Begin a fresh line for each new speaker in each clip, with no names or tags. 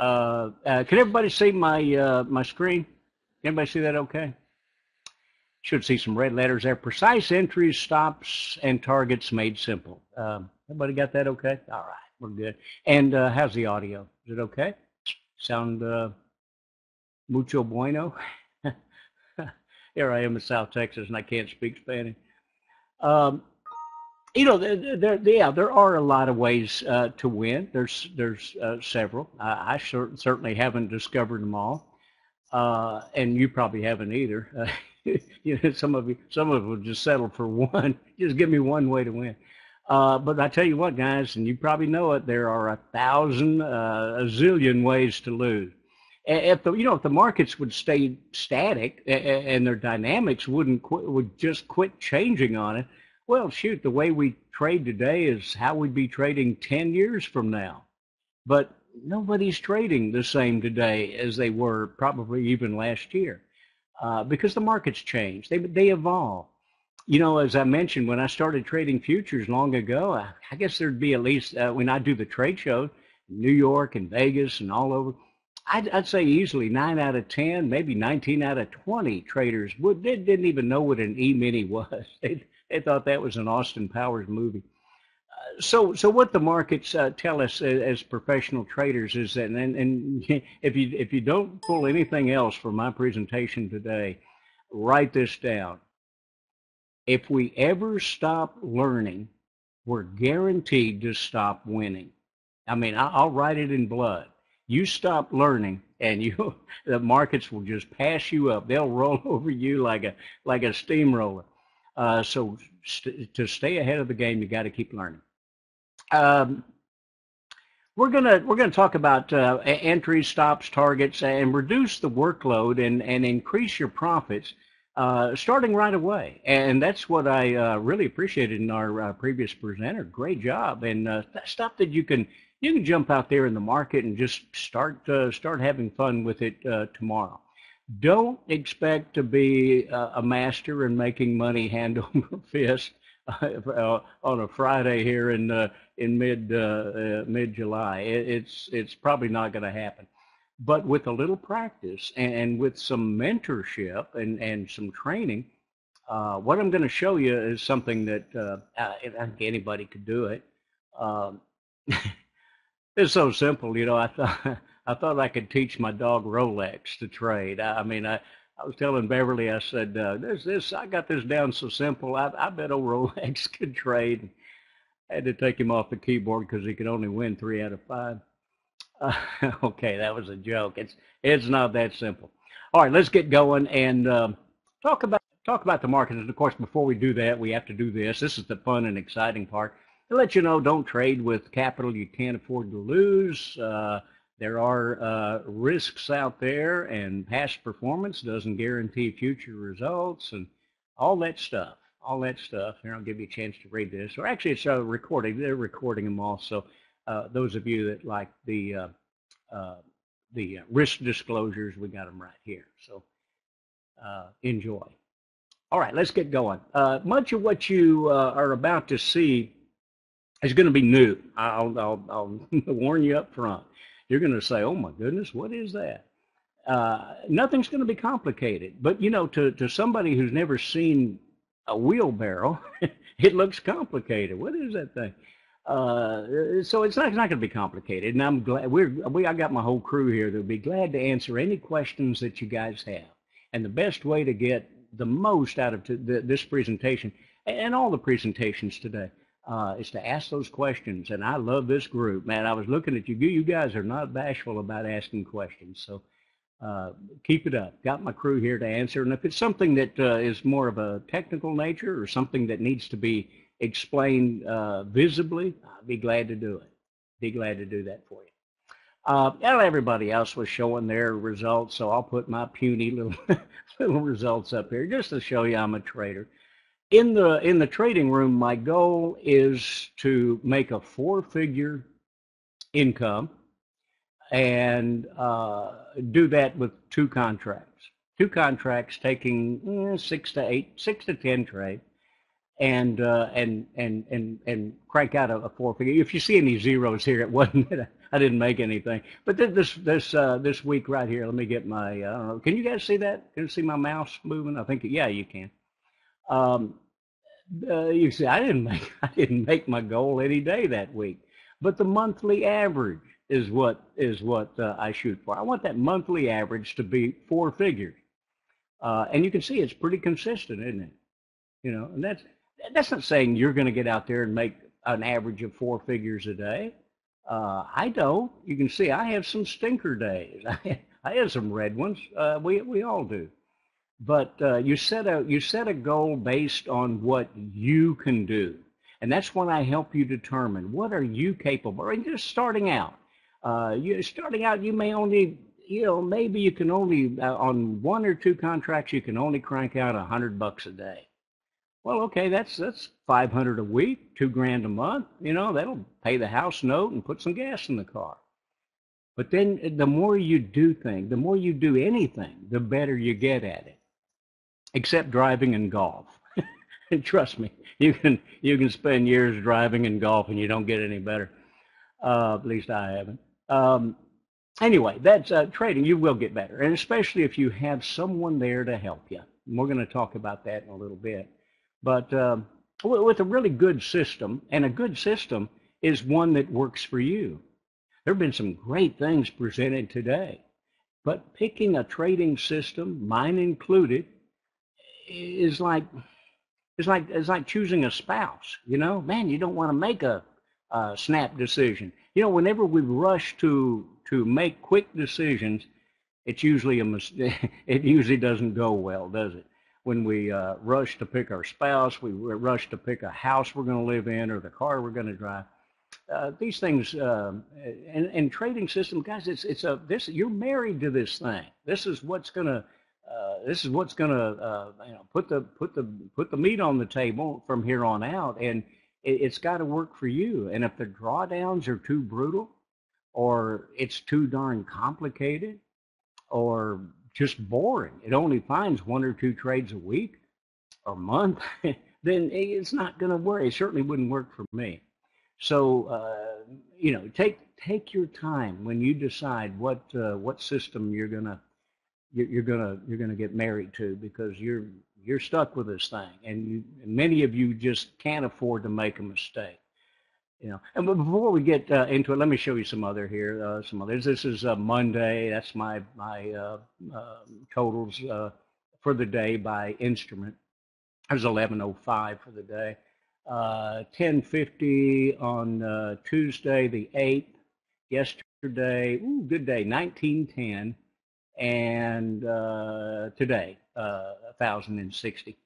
Uh, uh, can everybody see my uh, my screen? Everybody see that okay? Should see some red letters there. Precise entries, stops, and targets made simple. Um, everybody got that okay? All right, we're good. And uh, how's the audio? Is it okay? Sound uh, mucho bueno? Here I am in South Texas and I can't speak Spanish. Um, you know, there, there, yeah, there are a lot of ways uh, to win. There's, there's uh, several. I, I cer- certainly haven't discovered them all, uh, and you probably haven't either. you know, some of you, some of them just settle for one. Just give me one way to win. Uh, but I tell you what, guys, and you probably know it. There are a thousand, uh, a zillion ways to lose. If the, you know, if the markets would stay static and their dynamics wouldn't would just quit changing on it, well, shoot, the way we trade today is how we'd be trading 10 years from now. But nobody's trading the same today as they were probably even last year uh, because the markets change. They, they evolve. You know, as I mentioned, when I started trading futures long ago, I, I guess there'd be at least, uh, when I do the trade show, in New York and Vegas and all over, I'd, I'd, say easily 9 out of 10, maybe 19 out of 20 traders would, they didn't even know what an E-mini was. They, they thought that was an Austin Powers movie. Uh, so, so what the markets uh, tell us as, as, professional traders is that, and, and if you if you don't pull anything else from my presentation today, write this down. If we ever stop learning, we're guaranteed to stop winning. I mean, I'll write it in blood. You stop learning, and you the markets will just pass you up. They'll roll over you like a like a steamroller. Uh, so st to stay ahead of the game, you got to keep learning. Um, we're gonna we're gonna talk about uh, entries, stops, targets, and reduce the workload and and increase your profits uh, starting right away. And that's what I uh, really appreciated in our uh, previous presenter. Great job and uh, stuff that you can you can jump out there in the market and just start uh, start having fun with it tomorrow don't expect to be a master in making money hand over fist uh, on a Friday here in uh, in mid uh, uh mid July. It, it's it's probably not going to happen. But with a little practice and, with some mentorship and, and some training, uh, what I'm going to show you is something that uh, I think anybody could do it. Um, it's so simple, you know. I thought I thought I could teach my dog Rolex to trade. I, I mean, I, I was telling Beverly, I said, uh, "This, this, I got this down so simple. I, I bet old Rolex could trade." I had to take him off the keyboard because he could only win three out of five. Uh, okay, that was a joke. It's it's not that simple. All right, let's get going and um, talk about talk about the market. And of course, before we do that, we have to do this. This is the fun and exciting part. To let you know, don't trade with capital you can't afford to lose. Uh, there are uh, risks out there, and past performance doesn't guarantee future results, and all that stuff. All that stuff. Here, I'll give you a chance to read this. Or actually, it's a recording. They're recording them also. Uh, those of you that like the uh, uh the risk disclosures, we got them right here. So uh, enjoy. All right, let's get going. Uh, much of what you are about to see is going to be new. I'll, I'll, I'll warn you up front you're going to say, oh my goodness, what is that? Uh, nothing's going to be complicated. But, you know, to, to somebody who's never seen a wheelbarrow, it looks complicated. What is that thing? Uh, so it's not, it's not going to be complicated. And I'm glad we're, we, I got my whole crew here that'll be glad to answer any questions that you guys have. And the best way to get the most out of this presentation and all the presentations today uh, is to ask those questions. And I love this group, man. I was looking at you. You guys are not bashful about asking questions. So uh, keep it up. Got my crew here to answer. And if it's something that uh, is more of a technical nature or something that needs to be explained uh, visibly, I'd be glad to do it. Be glad to do that for you. Uh, everybody else was showing their results, so I'll put my puny little little results up here just to show you I'm a trader in the in the trading room, my goal is to make a four-figure income and uh, do that with two contracts. Two contracts taking eh, six to eight, six to ten trade, and uh, and and and and crank out a, a four-figure. If you see any zeros here, it wasn't I didn't make anything. But this this uh, this week right here, let me get my. Know. Can you guys see that? Can you see my mouse moving? I think yeah, you can. Um, uh, you see, I didn't make I didn't make my goal any day that week, but the monthly average is what is what uh, I shoot for. I want that monthly average to be four figures, uh, and you can see it's pretty consistent, isn't it? You know, and that's that's not saying you're going to get out there and make an average of four figures a day. Uh, I don't. You can see I have some stinker days. I, have some red ones. Uh, we we all do. But uh, you set a you set a goal based on what you can do, and that's when I help you determine what are you capable. Of. And just starting out, uh, you starting out, you may only you know maybe you can only uh, on one or two contracts you can only crank out a hundred bucks a day well, okay, that's that's five hundred a week, two grand a month. You know, that'll pay the house note and put some gas in the car. But then the more you do things, the more you do anything, the better you get at it. Except driving and golf. and trust me, you can you can spend years driving and golf and you don't get any better. Uh, at least I haven't. Um, anyway, that's uh, trading. You will get better, and especially if you have someone there to help you. And we're going to talk about that in a little bit. But um, with a really good system, and a good system is one that works for you. There have been some great things presented today, but picking a trading system, mine included, is like it's like it's like choosing a spouse. You know, man, you don't want to make a, a snap decision. You know, whenever we rush to to make quick decisions, it's usually a mistake. it usually doesn't go well, does it? when we uh, rush to pick our spouse, we rush to pick a house we're going to live in or the car we're going to drive. Uh, these things um, and, and trading system, guys, it's it's a this you're married to this thing. This is what's going to uh, this is what's going to uh, you know put the put the put the meat on the table from here on out, and it, it's got to work for you. And if the drawdowns are too brutal, or it's too darn complicated, or just boring, it only finds one or two trades a week or month, then it's not going to work. It certainly wouldn't work for me. So, uh, you know, take take your time when you decide what uh, what system you're gonna you're gonna you're gonna get married to because you're you're stuck with this thing, and you many of you just can't afford to make a mistake you know. And before we get uh, into it, let me show you some other here. Uh, some others. This is uh, Monday. That's my my uh, um, totals uh, for the day by instrument. There's 11:05 for the day. 10:50 uh, on Tuesday the 8th. Yesterday, ooh, good day, 1910, and today 1,060.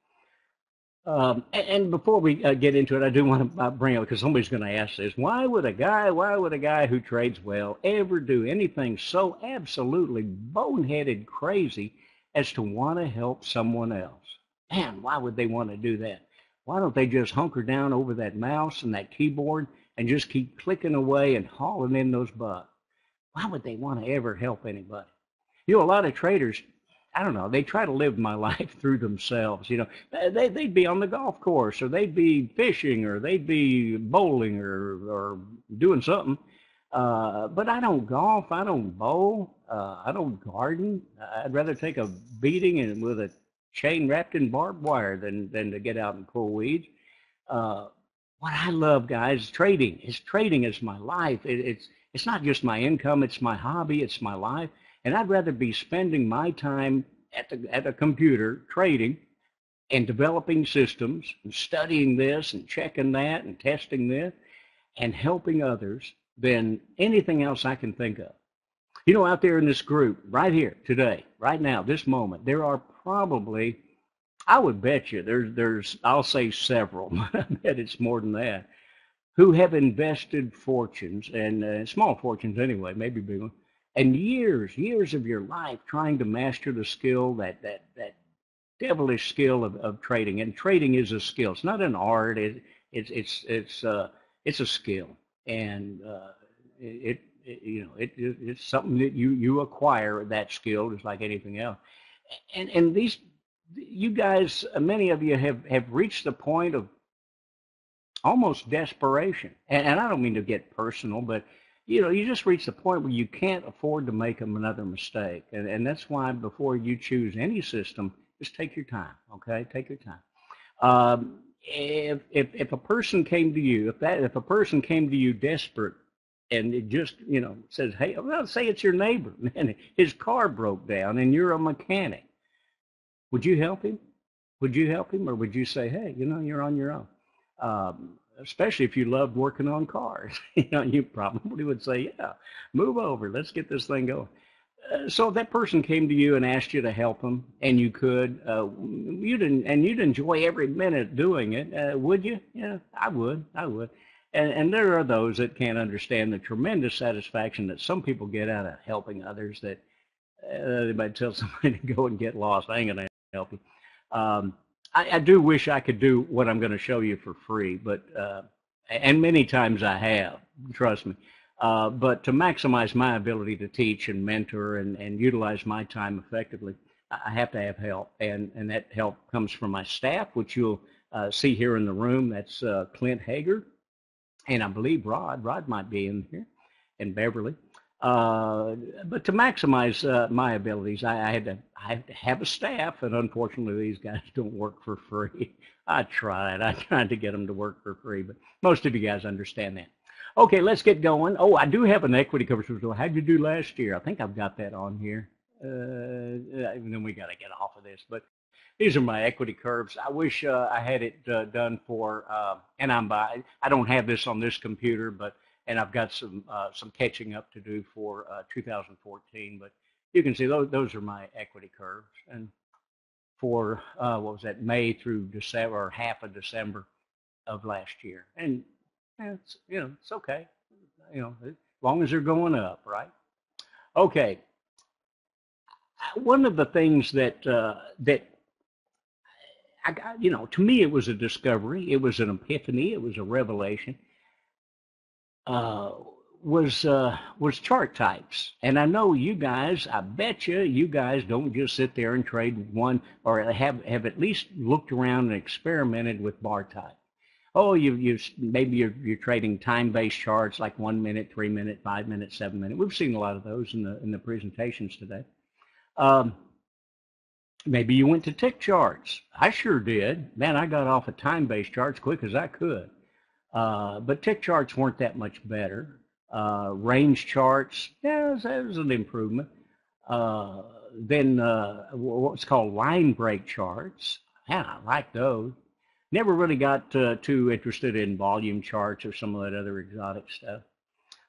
Um, and, and, before we uh, get into it, I do want to uh, bring up because somebody's going to ask this: Why would a guy, why would a guy who trades well ever do anything so absolutely boneheaded crazy as to want to help someone else? Man, why would they want to do that? Why don't they just hunker down over that mouse and that keyboard and just keep clicking away and hauling in those bucks? Why would they want to ever help anybody? You know, a lot of traders I don't know. They try to live my life through themselves. You know, they they'd be on the golf course, or they'd be fishing, or they'd be bowling, or or doing something. Uh, but I don't golf. I don't bowl. Uh, I don't garden. I'd rather take a beating and with a chain wrapped in barbed wire than than to get out and pull weeds. Uh, what I love, guys, trading. Is trading is my life. It, it's it's not just my income. It's my hobby. It's my life. And I'd rather be spending my time at, the, at a computer trading and developing systems and studying this and checking that and testing this and helping others than anything else I can think of. You know, out there in this group, right here, today, right now, this moment, there are probably, I would bet you, there's, there's, I'll say several, I bet it's more than that, who have invested fortunes and uh, small fortunes anyway, maybe big ones, and years, years of your life trying to master the skill, that that that devilish skill of, of trading. And trading is a skill. It's not an art. It, it's it's it's uh, it's a skill, and uh, it, it you know it, it, it's something that you you acquire that skill just like anything else. And and these you guys, many of you have have reached the point of almost desperation. And, and I don't mean to get personal, but you know, you just reach the point where you can't afford to make another mistake. And, and that's why before you choose any system, just take your time, okay? Take your time. Um, if, if, if a person came to you, if that, if a person came to you desperate and it just, you know, says, hey, well, say it's your neighbor, man, his car broke down and you're a mechanic. Would you help him? Would you help him or would you say, hey, you know, you're on your own? Um, especially if you loved working on cars. you know, you probably would say, yeah, move over. Let's get this thing going. Uh, so that person came to you and asked you to help them, and you could, uh, you'd and you'd enjoy every minute doing it, uh, would you? Yeah, I would. I would. And, and there are those that can't understand the tremendous satisfaction that some people get out of helping others. That uh, they might tell somebody to go and get lost. I ain't gonna help you. Um, I, I, do wish I could do what I'm going to show you for free, but uh, and many times I have. Trust me. Uh, but to maximize my ability to teach and mentor and, and utilize my time effectively, I have to have help, and and that help comes from my staff, which you'll uh, see here in the room. That's uh, Clint Hager, and I believe Rod. Rod might be in here, and Beverly. Uh, but to maximize uh, my abilities, I, I, had to I had to have a staff, and unfortunately, these guys don't work for free. I tried, I tried to get them to work for free, but most of you guys understand that. Okay, let's get going. Oh, I do have an equity coverage. So how'd you do last year? I think I've got that on here. Uh, and then we got to get off of this, but these are my equity curves. I wish uh, I had it uh, done for, and I'm by, I don't have this on this computer, but and I've got some uh, some catching up to do for uh, 2014. But you can see those those are my equity curves, and for uh, what was that May through December or half of December of last year, and it's you know it's okay, you know as long as they're going up, right? Okay. One of the things that uh, that I got, you know, to me it was a discovery, it was an epiphany, it was a revelation uh, was uh, was chart types, and I know you guys. I bet you you guys don't just sit there and trade one, or have have at least looked around and experimented with bar type. Oh, you you maybe you're you're trading time based charts like one minute, three minute, five minute, seven minute. We've seen a lot of those in the in the presentations today. Um, maybe you went to tick charts. I sure did. Man, I got off of time based charts quick as I could. Uh, but tick charts weren't that much better. Uh, range charts, yeah, it was, it was an improvement. Uh, then uh, what's called line break charts, yeah, I like those. Never really got uh, too interested in volume charts or some of that other exotic stuff.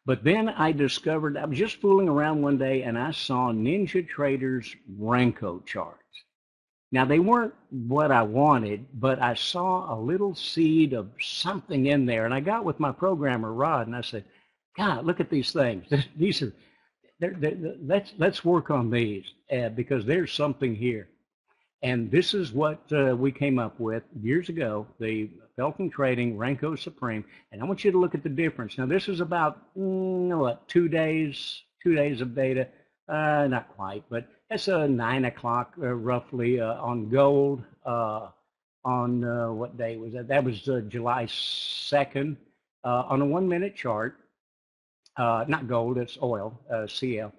But then I discovered, I was just fooling around one day and I saw NinjaTrader's Renko charts. Now, they weren't what I wanted, but I saw a little seed of something in there. And I got with my programmer, Rod, and I said, God, look at these things. These are, they're, they're, let's, let's work on these uh, because there's something here. And this is what uh, we came up with years ago, the Felton Trading Renko Supreme. And I want you to look at the difference. Now, this is about, mm, what, two days, two days of data. Uh, not quite, but it's a nine o'clock uh, roughly uh, on gold. Uh, on uh, what day was that? That was uh, July second on a one-minute chart. not gold, it's oil, CL,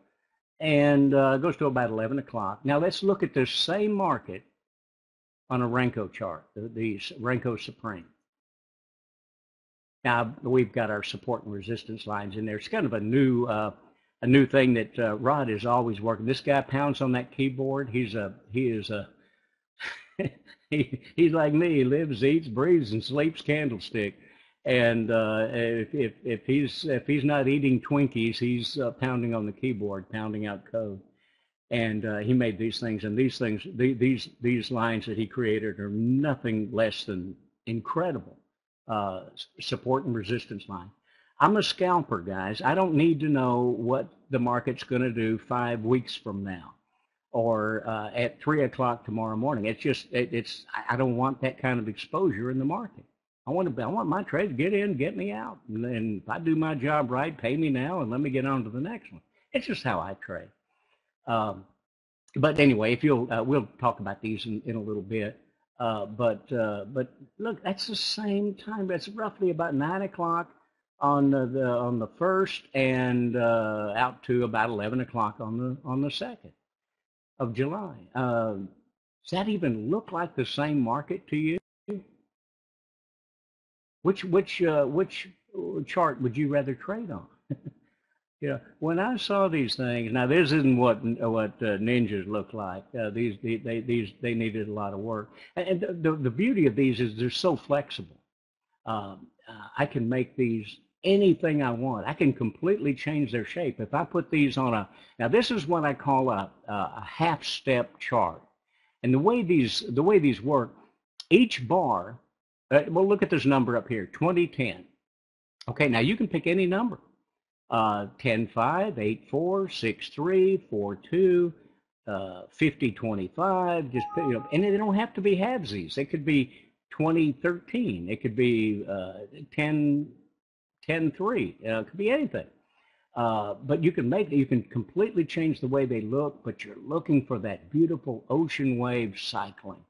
and goes to about 11 o'clock. Now let's look at the same market on a Renko chart, the, the Renko Supreme. Now we've got our support and resistance lines in there. It's kind of a new a new thing that uh, Rod is always working. This guy pounds on that keyboard. He's a he is a he, he's like me. He lives, eats, breathes, and sleeps candlestick. And uh, if, if if he's if he's not eating Twinkies, he's uh, pounding on the keyboard, pounding out code. And uh, he made these things, and these things, these these lines that he created are nothing less than incredible uh, support and resistance line. I'm a scalper, guys. I don't need to know what the market's going to do five weeks from now or uh, at three o'clock tomorrow morning. It's just, it, it's, I don't want that kind of exposure in the market. I want to, I want my trade to get in, get me out. And then if I do my job right, pay me now and let me get on to the next one. It's just how I trade. Um, but anyway, if you'll, uh, we'll talk about these in, in a little bit. Uh, but, uh, but look, that's the same time. It's roughly about nine o'clock on the, the on the first and uh, out to about 11 o'clock on the on the second of July. Uh, does that even look like the same market to you? Which which uh, which chart would you rather trade on? you know, when I saw these things, now this isn't what what uh, ninjas look like. Uh, these they, they these they needed a lot of work, and the the beauty of these is they're so flexible. Um, uh, I can make these anything I want. I can completely change their shape. If I put these on a, now this is what I call a, a half step chart. And the way these, the way these work, each bar, uh, well, look at this number up here, 2010. Okay, now you can pick any number. Uh, 10, 5, 8, 4, 6, 3, 4, 2, uh, 50, 25, just, you know, and they don't have to be halvesies. They could be 2013. It could be uh, 10, 10-3. Uh, it could be anything. Uh, but you can make you can completely change the way they look, but you're looking for that beautiful ocean wave cycling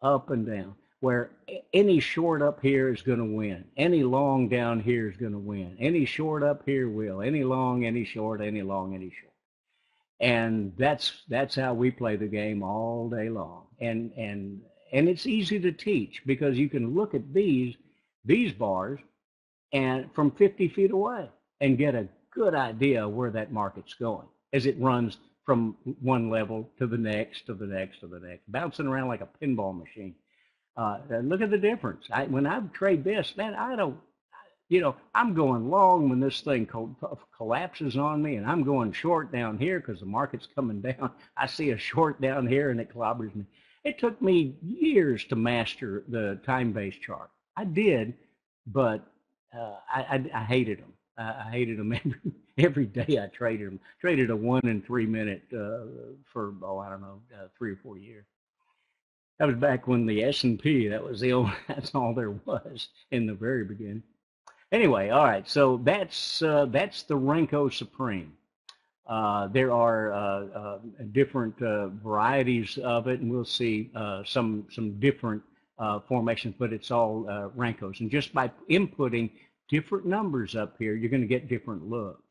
up and down, where any short up here is going to win. Any long down here is going to win. Any short up here will. Any long, any short, any long, any short. And that's that's how we play the game all day long. And and and it's easy to teach because you can look at these these bars and from 50 feet away and get a good idea where that market's going as it runs from one level to the next, to the next, to the next, bouncing around like a pinball machine. Uh, look at the difference. I, when I trade this, man, I don't, you know, I'm going long when this thing co collapses on me, and I'm going short down here because the market's coming down. I see a short down here, and it clobbers me. It took me years to master the time-based chart. I did, but uh, I, I, I, hated them. I, I hated them every, every day. I traded them. Traded a one and three minute uh, for oh I don't know uh, three or four years. That was back when the S and P. That was the only. That's all there was in the very beginning. Anyway, all right. So that's uh, that's the Renko Supreme. Uh, there are uh, different varieties of it, and we'll see some some different uh, formations, but it's all uh, Renkos. And just by inputting different numbers up here, you're going to get different looks.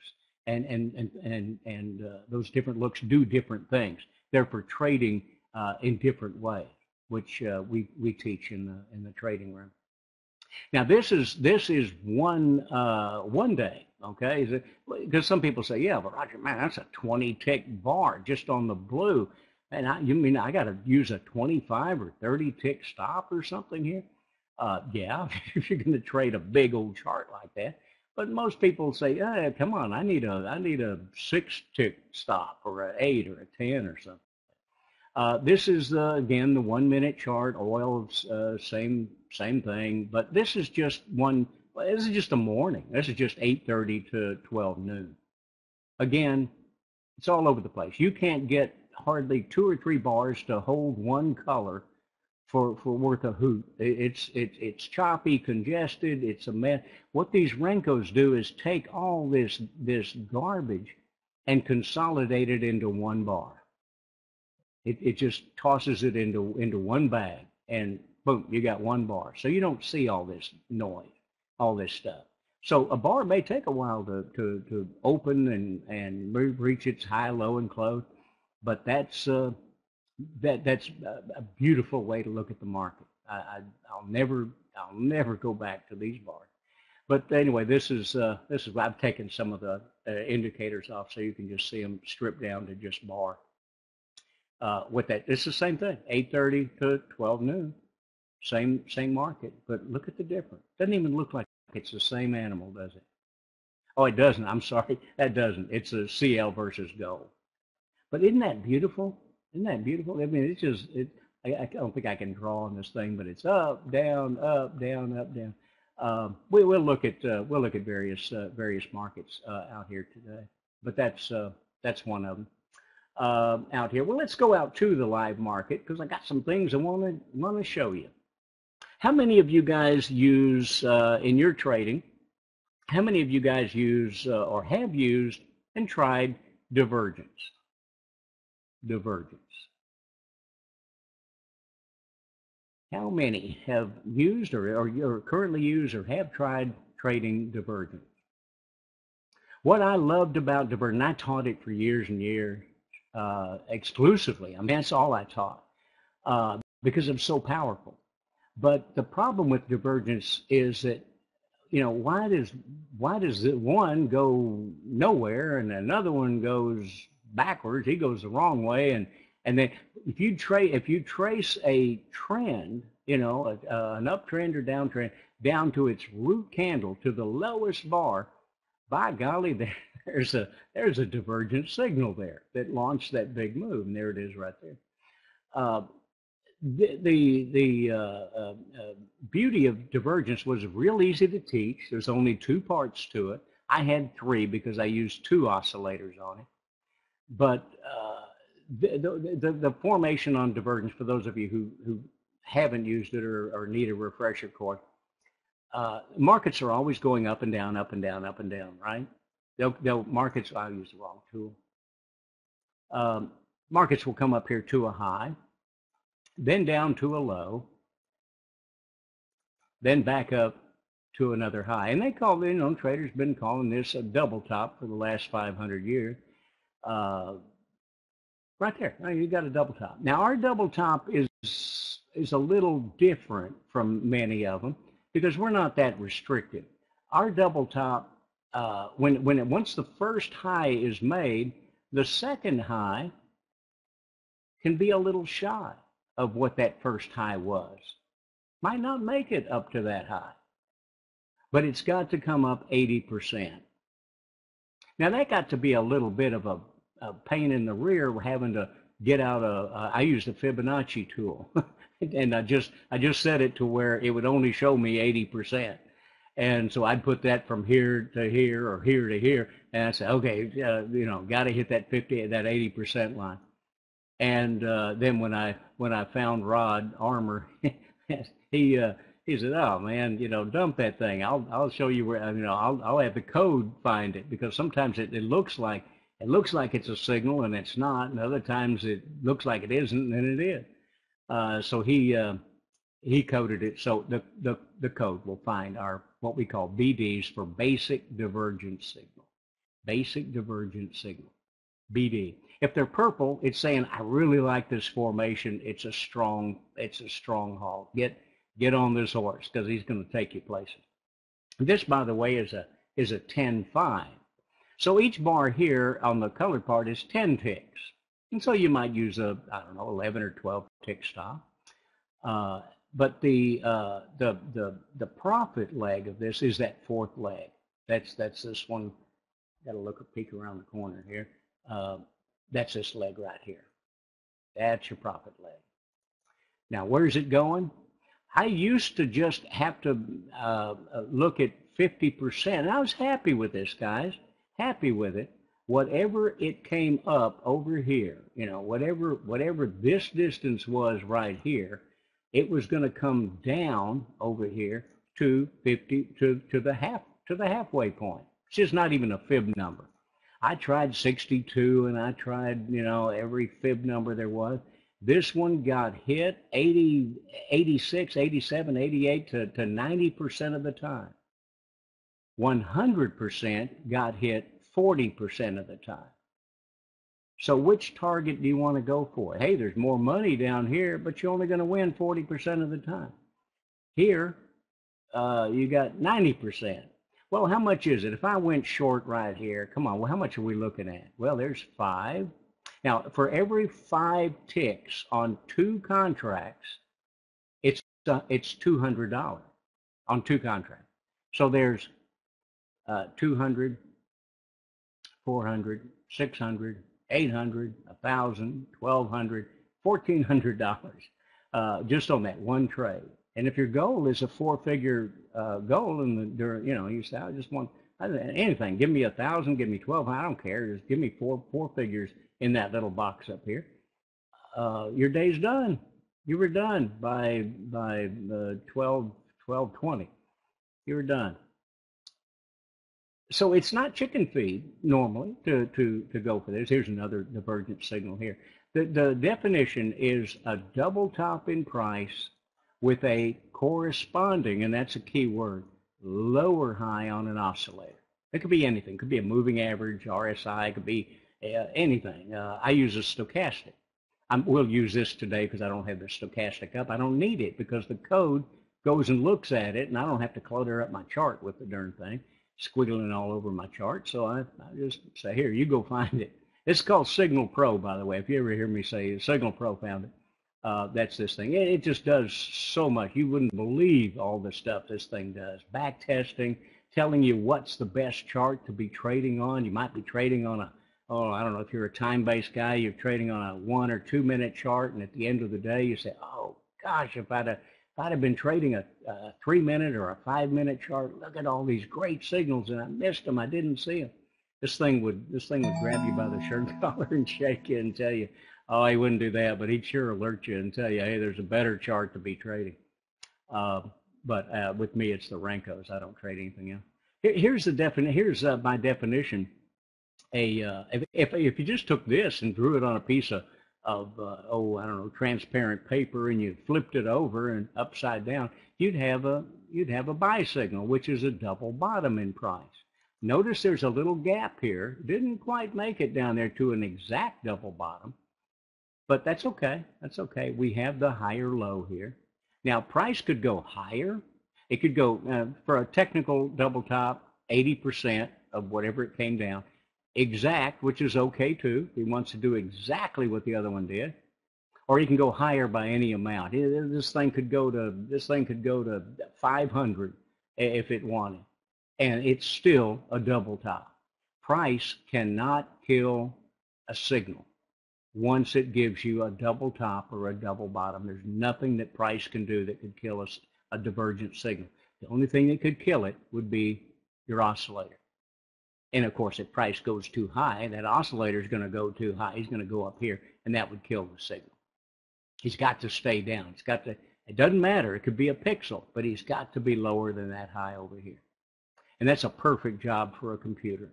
And, and, and, and, and uh, those different looks do different things. They're for trading uh, in different ways, which uh, we, we teach in the, in the trading room. Now this is this is one uh, one day, okay? Because some people say, yeah, but Roger, man, that's a 20 tick bar just on the blue. And I, you mean I got to use a 25 or 30 tick stop or something here? Uh, yeah, if you're going to trade a big old chart like that. But most people say, come on, I need a I need a six tick stop or an eight or a 10 or something. Uh, this is the, again the one minute chart. Oil, uh, same same thing, but this is just one. This is just a morning. This is just 8:30 to 12 noon. Again, it's all over the place. You can't get hardly two or three bars to hold one color for, for worth a hoot. It's, it, it's choppy, congested, it's a mess. What these Renkos do is take all this, this garbage and consolidate it into one bar. It, it just tosses it into, into one bag and boom, you got one bar. So you don't see all this noise, all this stuff. So a bar may take a while to, to, to open and, and reach its high, low, and close but that's uh, that that's a, beautiful way to look at the market. I, will never I'll never go back to these bars. But anyway, this is uh, this is I've taken some of the uh, indicators off so you can just see them stripped down to just bar. Uh, with that, it's the same thing, 8:30 to 12 noon, same same market. But look at the difference. Doesn't even look like it's the same animal, does it? Oh, it doesn't. I'm sorry, that doesn't. It's a CL versus gold. But isn't that beautiful? Isn't that beautiful? I mean, it's just it. I, I don't think I can draw on this thing, but it's up, down, up, down, up, down. Um, we will look at uh, we'll look at various uh, various markets uh, out here today, but that's uh, that's one of them um, out here. Well, let's go out to the live market because I got some things I want to want to show you. How many of you guys use uh, in your trading? How many of you guys use uh, or have used and tried divergence? Divergence. How many have used or, or, or currently use or have tried trading divergence? what I loved about divergence, I taught it for years and years uh, exclusively. I mean, that's all I taught uh, because it's so powerful. But the problem with divergence is that, you know, why does why does one go nowhere and another one goes backwards? He goes the wrong way, and and then if you trace if you trace a trend, you know, a, uh, an uptrend or downtrend down to its root candle to the lowest bar, by golly, there's a there's a divergent signal there that launched that big move, and there it is right there. Uh, the the, the uh, uh, uh, beauty of divergence was real easy to teach. There's only two parts to it. I had three because I used two oscillators on it. But uh, the, the, the, formation on divergence, for those of you who, who haven't used it or, or need a refresher course, uh, markets are always going up and down, up and down, up and down, right? They'll, they'll markets, I use the wrong tool. Um, markets will come up here to a high, then down to a low, then back up to another high. And they call, you know, traders been calling this a double top for the last 500 years. Uh, right there, you got a double top. Now our double top is is a little different from many of them because we're not that restricted. Our double top, uh, when when it, once the first high is made, the second high can be a little shy of what that first high was. Might not make it up to that high, but it's got to come up 80%. Now that got to be a little bit of a, a pain in the rear having to get out a, uh, I used a Fibonacci tool and I just, I just set it to where it would only show me 80%. And so I'd put that from here to here or here to here. And I said, okay, uh, you know, got to hit that 50, that 80% line. And uh, then when I when I found Rod Armour, he uh, he said, "Oh man, you know, dump that thing. I'll I'll show you where you know I'll I'll have the code find it because sometimes it, it looks like it looks like it's a signal and it's not, and other times it looks like it isn't and it is. Uh, so he uh, he coded it. So the, the the code will find our what we call BDs for basic divergent signal. Basic divergent signal. BD. If they're purple, it's saying, I really like this formation. It's a strong, it's a stronghold. Get get on this horse because he's going to take you places. This, by the way, is a is a 10-5. So each bar here on the colored part is 10 ticks. And so you might use a, I don't know, 11 or 12 tick stop. Uh, but the, uh, the, the, the profit leg of this is that fourth leg. That's, that's this one. Got to look a peek around the corner here. Uh, that's this leg right here. That's your profit leg. Now, where's it going? I used to just have to uh, look at 50%. And I was happy with this, guys. Happy with it. Whatever it came up over here, you know, whatever whatever this distance was right here, it was going to come down over here to 50 to to the half to the halfway point. It's just not even a fib number. I tried 62 and I tried, you know, every fib number there was. This one got hit 80, 86, 87, 88 to, to 90% of the time. 100% got hit 40% of the time. So which target do you want to go for? Hey, there's more money down here, but you're only going to win 40% of the time. Here, uh, you got 90%. Well, how much is it? If I went short right here, come on, well, how much are we looking at? Well, there's five. Now, for every five ticks on two contracts, it's uh, it's $200 on two contracts. So there's uh, 200, 400, 600, 800, 1,000, 1,200, $1,400 uh, just on that one trade. And if your goal is a four-figure uh, goal, and you know you say, I just want anything, give me a thousand, give me twelve, I don't care, just give me four four figures in that little box up here. Uh, your day's done. You were done by by uh, 12, 12, 20. You were done. So it's not chicken feed normally to, to, to go for this. Here's another divergent signal here. The, the definition is a double top in price with a corresponding, and that's a key word, lower high on an oscillator. It could be anything. It could be a moving average, RSI. It could be uh, anything. Uh, I use a stochastic. I will use this today because I don't have the stochastic up. I don't need it because the code goes and looks at it, and I don't have to clutter up my chart with the darn thing, squiggling all over my chart. So I, I just say, here, you go find it. It's called Signal Pro, by the way. If you ever hear me say Signal Pro found it, uh, that's this thing. It, it, just does so much. You wouldn't believe all the stuff this thing does. Back testing, telling you what's the best chart to be trading on. You might be trading on a oh, I don't know if you're a time-based guy, you're trading on a one or two minute chart, and at the end of the day, you say, oh gosh, if I'd have, if I'd have been trading a, a three minute or a five minute chart, look at all these great signals, and I missed them, I didn't see them. This thing would this thing would grab you by the shirt collar and shake you and tell you, oh, he wouldn't do that, but he'd sure alert you and tell you, hey, there's a better chart to be trading. Uh, but uh, with me, it's the Renkos. I don't trade anything else. Here's the definition. Here's uh, my definition a uh, if if you just took this and drew it on a piece of of uh, oh I don't know transparent paper and you flipped it over and upside down, you'd have a you'd have a buy signal, which is a double bottom in price. Notice there's a little gap here. Didn't quite make it down there to an exact double bottom, but that's okay. That's okay. We have the higher low here. Now price could go higher. It could go uh, for a technical double top, 80% of whatever it came down exact, which is okay too. He wants to do exactly what the other one did. Or he can go higher by any amount. This thing could go to this thing could go to 500 if it wanted, and it's still a double top. Price cannot kill a signal once it gives you a double top or a double bottom. There's nothing that price can do that could kill a, a divergent signal. The only thing that could kill it would be your oscillator. And of course, if price goes too high, that oscillator is going to go too high. He's going to go up here, and that would kill the signal. He's got to stay down. It's got to. It doesn't matter. It could be a pixel, but he's got to be lower than that high over here. And that's a perfect job for a computer,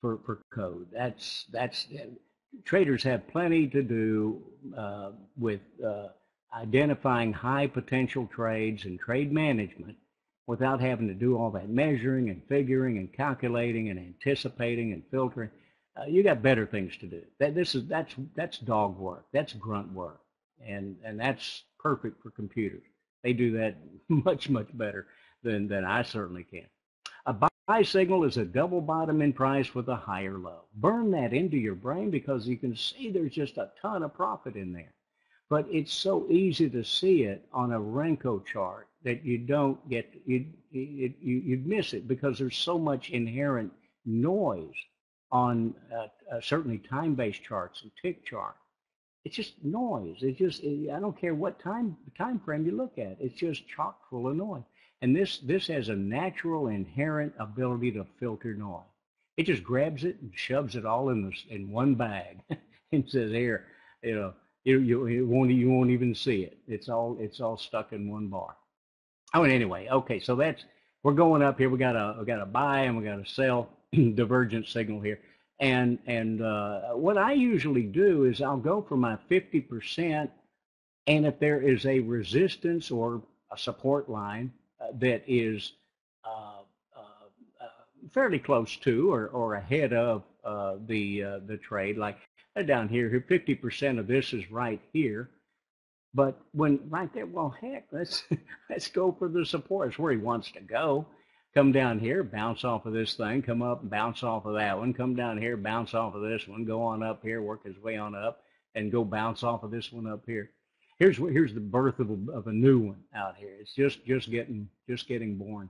for for code. That's that's. Traders have plenty to do uh, with uh, identifying high potential trades and trade management without having to do all that measuring and figuring and calculating and anticipating and filtering. Uh, you got better things to do. That this is that's that's dog work. That's grunt work, and and that's perfect for computers. They do that much much better than than I certainly can. Buy signal is a double bottom in price with a higher low. Burn that into your brain because you can see there's just a ton of profit in there. But it's so easy to see it on a Renko chart that you don't get you you you'd miss it because there's so much inherent noise on uh, uh, certainly time-based charts and tick chart. It's just noise. It just I don't care what time time frame you look at. It's just chock full of noise. And this this has a natural inherent ability to filter noise. It just grabs it and shoves it all in this in one bag and says, "Here, you know, you you, won't you won't even see it. It's all it's all stuck in one bar." Oh, and anyway, okay, so that's we're going up here. We got a we got a buy and we got a sell divergent signal here. And and uh, what I usually do is I'll go for my 50%, and if there is a resistance or a support line that is uh, uh, uh fairly close to or, or ahead of the the trade, like down here, here 50% of this is right here but when right there, well, heck, let's let's go for the support. It's where he wants to go. Come down here, bounce off of this thing, come up, bounce off of that one, come down here, bounce off of this one, go on up here, work his way on up, and go bounce off of this one up here. Here's here's the birth of a, of a new one out here. It's just just getting just getting born.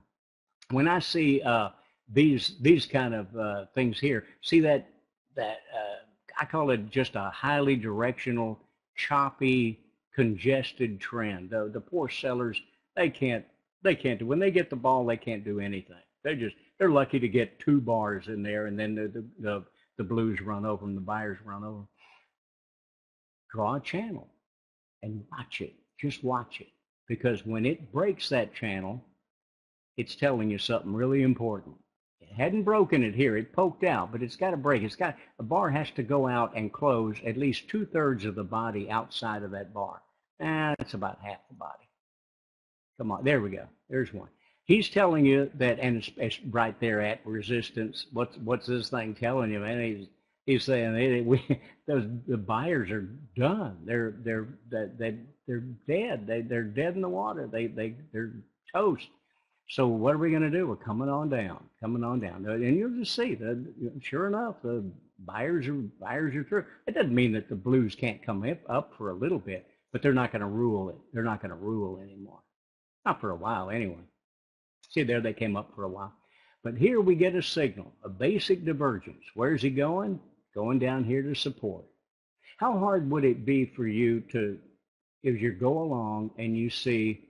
When I see uh, these these kind of uh, things here, see that that uh, I call it just a highly directional, choppy congested trend. The, the poor sellers, they can't, they can't do, when they get the ball, they can't do anything. They're just, they're lucky to get two bars in there and then the, the, the, the blues run over them, the buyers run over. Draw a channel and watch it. Just watch it. Because when it breaks that channel, it's telling you something really important. It hadn't broken it here. It poked out, but it's got to break. It's got the bar has to go out and close at least two thirds of the body outside of that bar. Ah, that's about half the body. Come on, there we go. There's one. He's telling you that, and it's, it's right there at resistance. What's what's this thing telling you, man? He's he's saying hey, we those the buyers are done. They're they're that they, they're dead. They they're dead in the water. They they they're toast. So what are we going to do? We're coming on down, coming on down, and you'll just see that. Sure enough, the buyers are buyers are through. It doesn't mean that the blues can't come up, up for a little bit, but they're not going to rule it. They're not going to rule anymore, not for a while anyway. See there, they came up for a while, but here we get a signal, a basic divergence. Where's he going? Going down here to support. How hard would it be for you to, if you go along and you see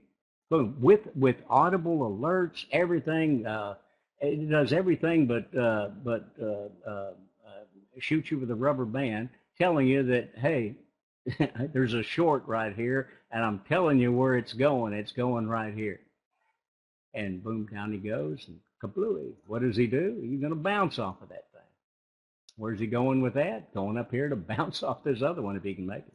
boom, with with audible alerts, everything. Uh, it does everything but uh, but uh, uh, uh, shoot you with a rubber band, telling you that hey, there's a short right here, and I'm telling you where it's going. It's going right here. And boom, down he goes, and kablooey. What does he do? He's going to bounce off of that. Where's he going with that? Going up here to bounce off this other one if he can make it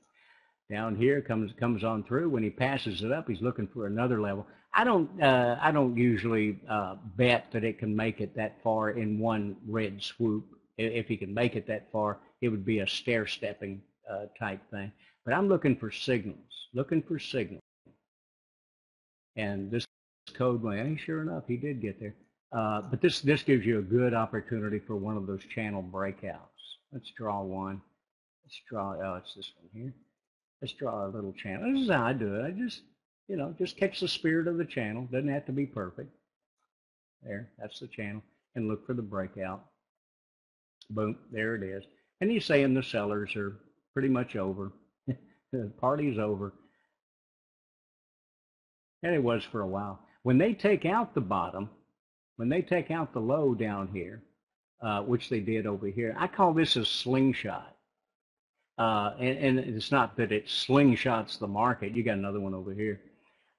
down here comes comes on through. When he passes it up, he's looking for another level. I don't uh, I don't usually uh, bet that it can make it that far in one red swoop. If he can make it that far, it would be a stair stepping uh, type thing. But I'm looking for signals, looking for signals. And this code way, sure enough, he did get there. Uh, but this this gives you a good opportunity for one of those channel breakouts. Let's draw one. Let's draw. Oh, it's this one here. Let's draw a little channel. This is how I do it. I just, you know, just catch the spirit of the channel. Doesn't have to be perfect. There, that's the channel. And look for the breakout. Boom, there it is. And he's saying the sellers are pretty much over. the party's over. And it was for a while. When they take out the bottom, when they take out the low down here, uh, which they did over here, I call this a slingshot. Uh, and, and, it's not that it slingshots the market. You got another one over here.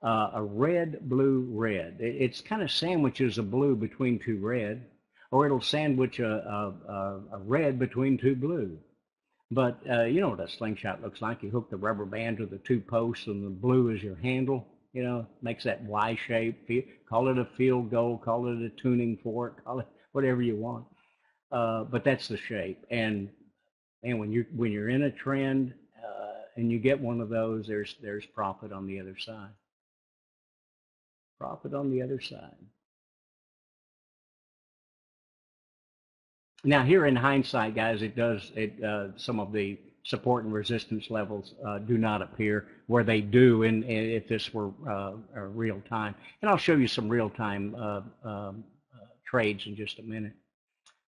Uh, a red, blue, red. It, it's kind of sandwiches a blue between two red, or it'll sandwich a, a, a red between two blue. But uh, you know what a slingshot looks like. You hook the rubber band to the two posts, and the blue is your handle. You know, makes that Y shape. Call it a field goal. Call it a tuning fork. Call it whatever you want. Uh, but that's the shape. And and when you when you're in a trend uh, and you get one of those, there's there's profit on the other side. Profit on the other side. Now, here in hindsight, guys, it does it uh, some of the support and resistance levels uh, do not appear where they do in if this were uh, real time. And I'll show you some real time uh, um, trades in just a minute.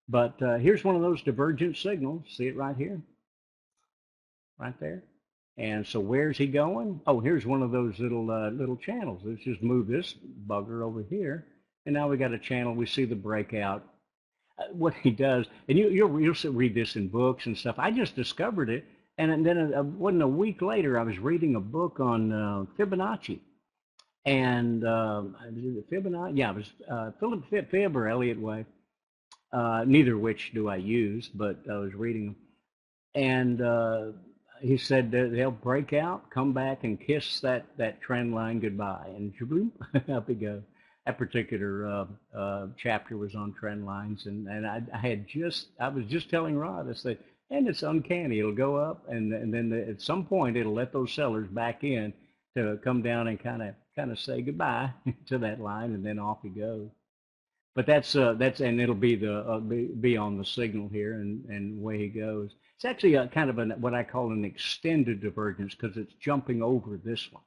But uh, here's one of those divergent signals. See it right here? Right there. And so where's he going? Oh, here's one of those little uh, little channels. Let's just move this bugger over here. And now we got a channel. We see the breakout. Uh, what he does, and you, you'll, you'll read this in books and stuff. I just discovered it. And then it uh, wasn't a week later, I was reading a book on uh, Fibonacci. And um, Fibonacci, yeah, it was uh, Philip Fib or Elliott Wave uh, neither which do I use, but I was reading them. And uh, he said they'll break out, come back, and kiss that, that trend line goodbye. And boom, up he goes. That particular uh, uh, chapter was on trend lines, and, and I, I, had just I was just telling Rod, I said, and it's uncanny. It'll go up, and and then the, at some point it'll let those sellers back in to come down and kind of kind of say goodbye to that line, and then off he goes but that's uh, that's and it'll be the uh, be, be on the signal here and and away he goes. It's actually a kind of an what I call an extended divergence because it's jumping over this one.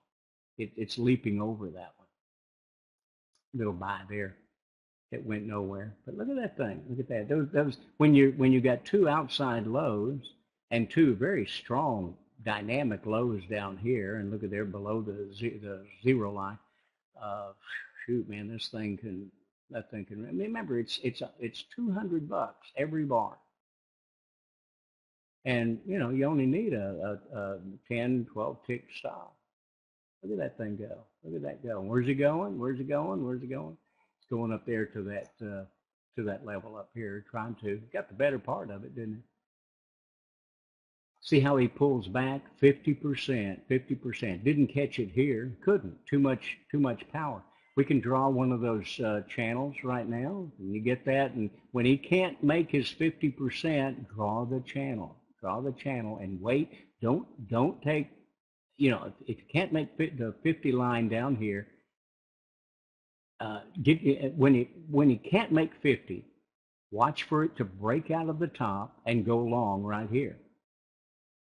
It, it's leaping over that one. Little buy there. It went nowhere. But look at that thing. Look at that. Those, those when you when you got two outside lows and two very strong dynamic lows down here, and look at there below the the zero line. Uh, shoot, man, this thing can that thing can remember it's it's it's 200 bucks every bar and you know you only need a, a, a 10 12 tick stop look at that thing go look at that go where's it going where's it going where's it going going up there to that uh, to that level up here trying to got the better part of it didn't it see how he pulls back 50% 50% didn't catch it here couldn't too much too much power we can draw one of those uh, channels right now. And you get that. And when he can't make his 50%, draw the channel. Draw the channel and wait. Don't don't take, you know, if, if you can't make the 50 line down here, uh, get eh, eh, when he when he can't make 50, watch for it to break out of the top and go long right here.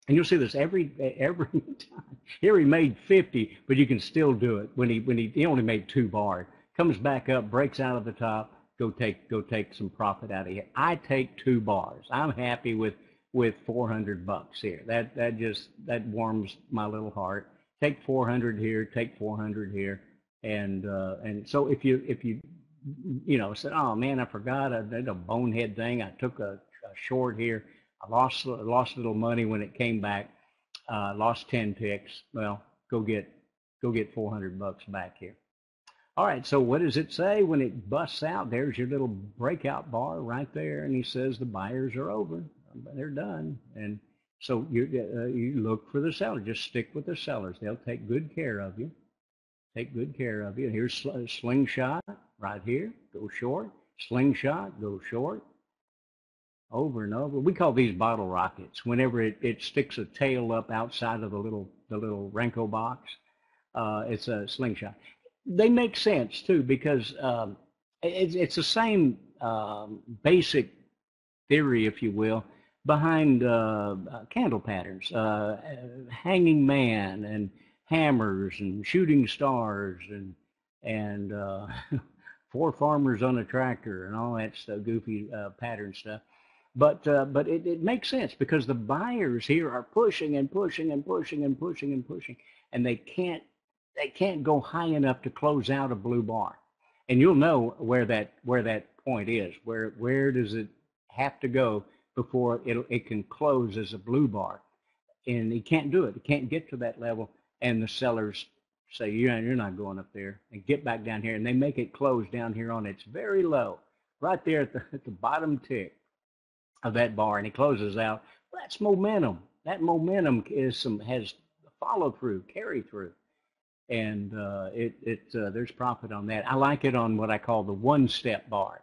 And you'll see this every eh, every time. Here he made 50, but you can still do it when he when he, he only made two bars. Comes back up, breaks out of the top, go take go take some profit out of here. I take two bars. I'm happy with with 400 bucks here. That that just that warms my little heart. Take 400 here, take 400 here, and uh, and so if you if you you know said, oh man, I forgot I did a bonehead thing. I took a, a short here I lost lost a little money when it came back. Uh, lost 10 ticks. Well, go get go get 400 bucks back here. All right, so what does it say when it busts out? There's your little breakout bar right there, and he says the buyers are over. They're done. And so you uh, you look for the seller. Just stick with the sellers. They'll take good care of you. Take good care of you. Here's sl- slingshot right here. Go short. Slingshot. Go short over and over. We call these bottle rockets. Whenever it, it sticks a tail up outside of the little the little Renko box, uh, it's a slingshot. They make sense too because um, it's it's the same um, basic theory, if you will, behind uh, uh, candle patterns, uh, hanging man and hammers and shooting stars and and uh, four farmers on a tractor and all that stuff, goofy uh, pattern stuff. But uh, but it, it makes sense because the buyers here are pushing and pushing and pushing and pushing and pushing, and they can't they can't go high enough to close out a blue bar. And you'll know where that where that point is. Where where does it have to go before it it can close as a blue bar? And he can't do it. He can't get to that level. And the sellers say, you're, you're not going up there and get back down here. And they make it close down here on its very low, right there at the, at the bottom tick of that bar and it closes out, well, that's momentum. That momentum is some has follow through, carry through, and uh, it it uh, there's profit on that. I like it on what I call the one step bar.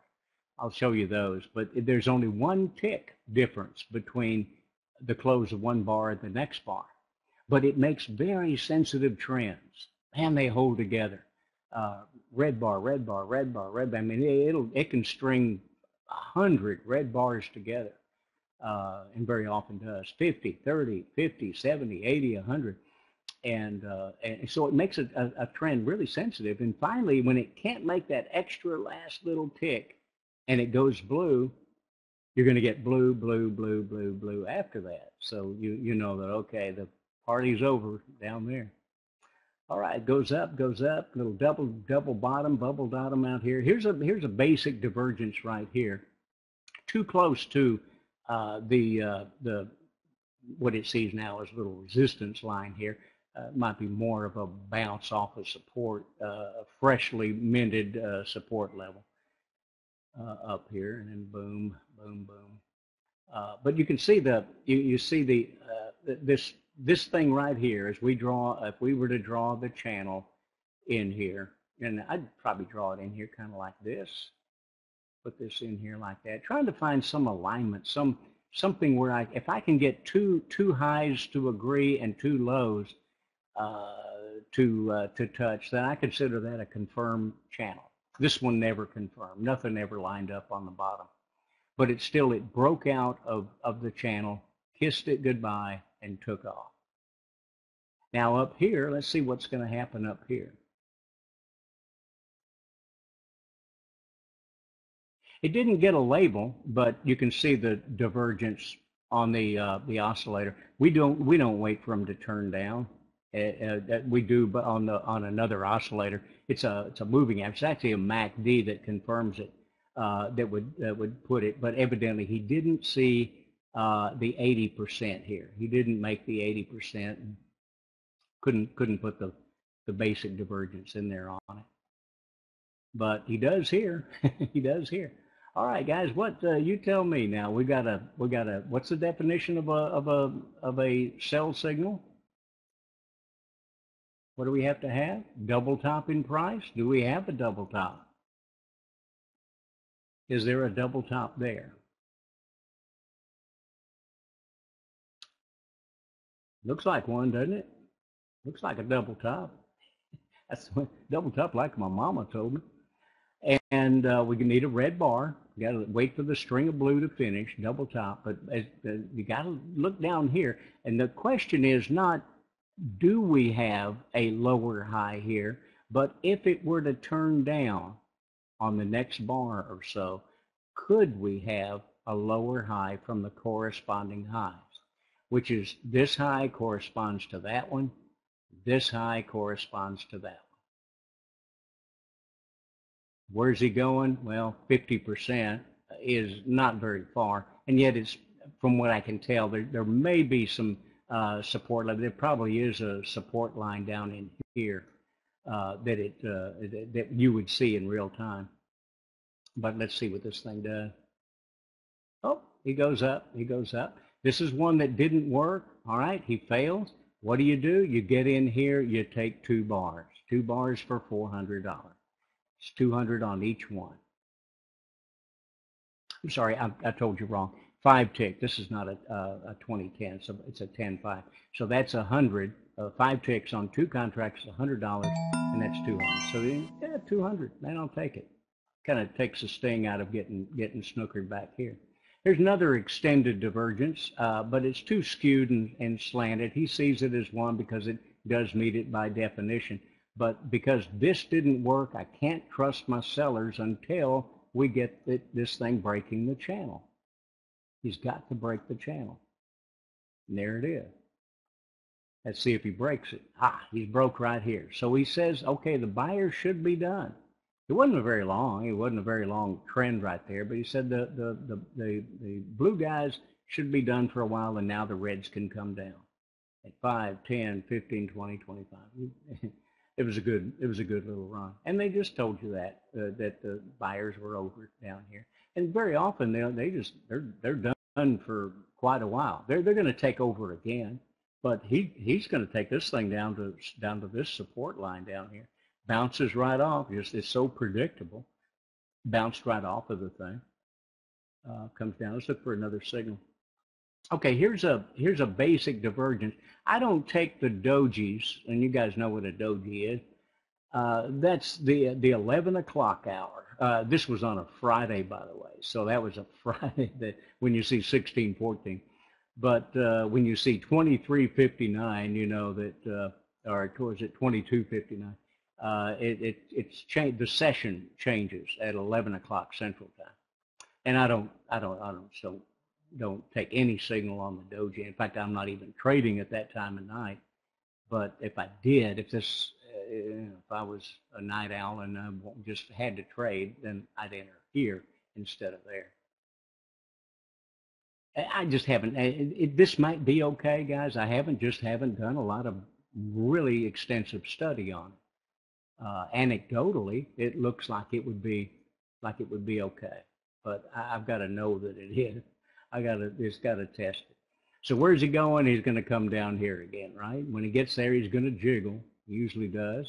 I'll show you those, but there's only one tick difference between the close of one bar and the next bar, but it makes very sensitive trends. and they hold together. Uh, red bar, red bar, red bar, red bar. I mean, it, it'll it can string a 100 red bars together, uh, and very often does 50, 30, 50, 70, 80, 100. And, uh, and so it makes a, a, a trend really sensitive. And finally, when it can't make that extra last little tick and it goes blue, you're going to get blue, blue, blue, blue, blue after that. So you, you know that, okay, the party's over down there. All right, goes up, goes up, little double double bottom, bubble bottom out here. Here's a here's a basic divergence right here. Too close to uh, the uh, the what it sees now as a little resistance line here. Uh, might be more of a bounce off of support, uh, a freshly mended uh, support level uh, up here, and then boom, boom, boom. but you can see the you, you see the this this thing right here, as we draw, if we were to draw the channel in here, and I'd probably draw it in here kind of like this, put this in here like that, trying to find some alignment, some something where I, if I can get two two highs to agree and two lows uh, to uh, to touch, then I consider that a confirmed channel. This one never confirmed, nothing ever lined up on the bottom, but it still it broke out of of the channel, kissed it goodbye, and took off. Now up here, let's see what's going to happen up here. It didn't get a label, but you can see the divergence on the uh, the oscillator. We don't we don't wait for them to turn down. Uh, uh, we do, but on the on another oscillator, it's a it's a moving. It's actually a MACD that confirms it. Uh, that would that would put it, but evidently he didn't see uh, the 80% here. He didn't make the 80%. Couldn't couldn't put the the basic divergence in there on it. But he does here. he does here. All right, guys. What uh, you tell me now? We got a we got a. What's the definition of a of a of a sell signal? What do we have to have? Double top in price? Do we have a double top? Is there a double top there? Looks like one, doesn't it? Looks like a double top. That's double top like my mama told me. And uh, we need a red bar. You got to wait for the string of blue to finish, double top. But uh, you got to look down here. And the question is not, do we have a lower high here? But if it were to turn down on the next bar or so, could we have a lower high from the corresponding highs? Which is this high corresponds to that one. This high corresponds to that one. Where's he going? Well, 50% is not very far. And yet it's, from what I can tell, there, there may be some uh, support level. There probably is a support line down in here uh, that it uh, that, that you would see in real time. But let's see what this thing does. Oh, he goes up. He goes up. This is one that didn't work. All right, he fails. What do you do? You get in here. You take two bars. Two bars for $400. It's 200 on each one. I'm sorry, I, I told you wrong. Five tick. This is not a, a, a 2010, so it's a 10-5. So that's 100. Uh, five ticks on two contracts, $100, and that's 200. So yeah, 200. Man, I'll take it. Kind of takes the sting out of getting getting snookered back here. There's another extended divergence, uh, but it's too skewed and, and slanted. He sees it as one because it does meet it by definition. But because this didn't work, I can't trust my sellers until we get this thing breaking the channel. He's got to break the channel. And there it is. Let's see if he breaks it. Ah, he's broke right here. So he says, okay, the buyer should be done. It wasn't a very long, it wasn't a very long trend right there, but he said the, the, the, the, the blue guys should be done for a while and now the reds can come down at 5, 10, 15, 20, 25. it was a good it was a good little run. And they just told you that uh, that the buyers were over down here. And very often they they just they're they're done for quite a while. They're they're going to take over again but he he's going to take this thing down to down to this support line down here bounces right off just it's so predictable bounced right off of the thing uh, comes down let's look for another signal Okay, here's a here's a basic divergence. I don't take the dojis, and you guys know what a doji is. Uh, that's the the 11 o'clock hour. Uh, this was on a Friday, by the way, so that was a Friday that when you see 1614. But uh, when you see 2359, you know that, uh, or towards it 2259, uh, it, it it's changed. The session changes at 11 o'clock Central Time, and I don't I don't I don't so don't take any signal on the doji. In fact, I'm not even trading at that time of night. But if I did, if this, uh, if I was a night owl and I just had to trade, then I'd enter here instead of there. I just haven't. It, it, this might be okay, guys. I haven't just haven't done a lot of really extensive study on it. Uh, anecdotally, it looks like it would be like it would be okay, but I, I've got to know that it is. I gotta, it's gotta test it. So where's he going? He's gonna come down here again, right? When he gets there, he's gonna jiggle. He usually does.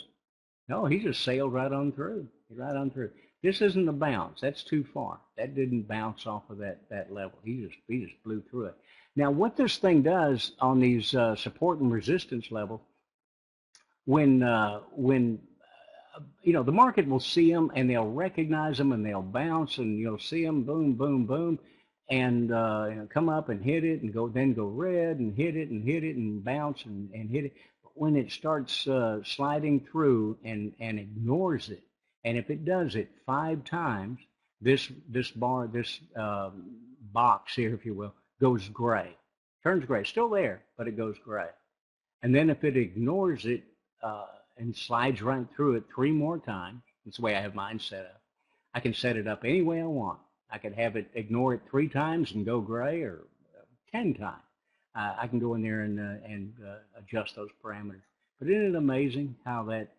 No, he just sailed right on through, right on through. This isn't a bounce. That's too far. That didn't bounce off of that, that level. He just, he just blew through it. Now, what this thing does on these uh, support and resistance levels, when, uh, when you know, the market will see them and they'll recognize them and they'll bounce and you'll see them boom, boom, boom and uh, you know, come up and hit it and go then go red and hit it and hit it and bounce and, and hit it. But when it starts uh, sliding through and, and ignores it, and if it does it five times, this this bar, this um, box here, if you will, goes gray, turns gray, still there, but it goes gray. And then if it ignores it uh, and slides right through it three more times, that's the way I have mine set up. I can set it up any way I want I could have it ignore it three times and go gray or uh, 10 times. Uh, I can go in there and, uh, and uh, adjust those parameters. But isn't it amazing how that,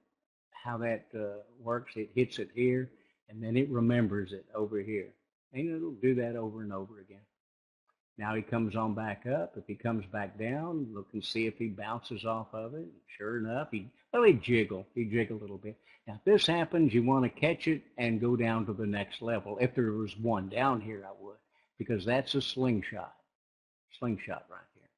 how that uh, works? It hits it here and then it remembers it over here. And it'll do that over and over again. Now he comes on back up. If he comes back down, look and see if he bounces off of it. Sure enough, he well he jiggle. He jiggle a little bit. Now if this happens, you want to catch it and go down to the next level. If there was one down here, I would, because that's a slingshot. Slingshot right here.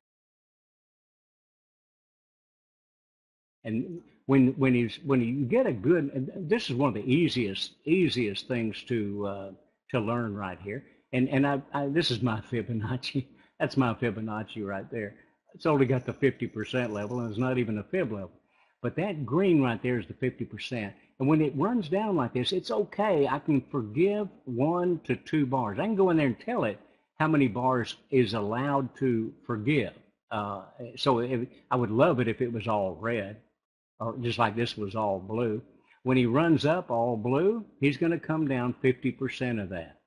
And when when he's when you get a good, this is one of the easiest easiest things to uh, to learn right here and and I, I, this is my Fibonacci. That's my Fibonacci right there. It's only got the 50% level, and it's not even a fib level. But that green right there is the 50%. And when it runs down like this, it's okay. I can forgive one to two bars. I can go in there and tell it how many bars is allowed to forgive. Uh, so if, I would love it if it was all red, or just like this was all blue. When he runs up all blue, he's going to come down 50% of that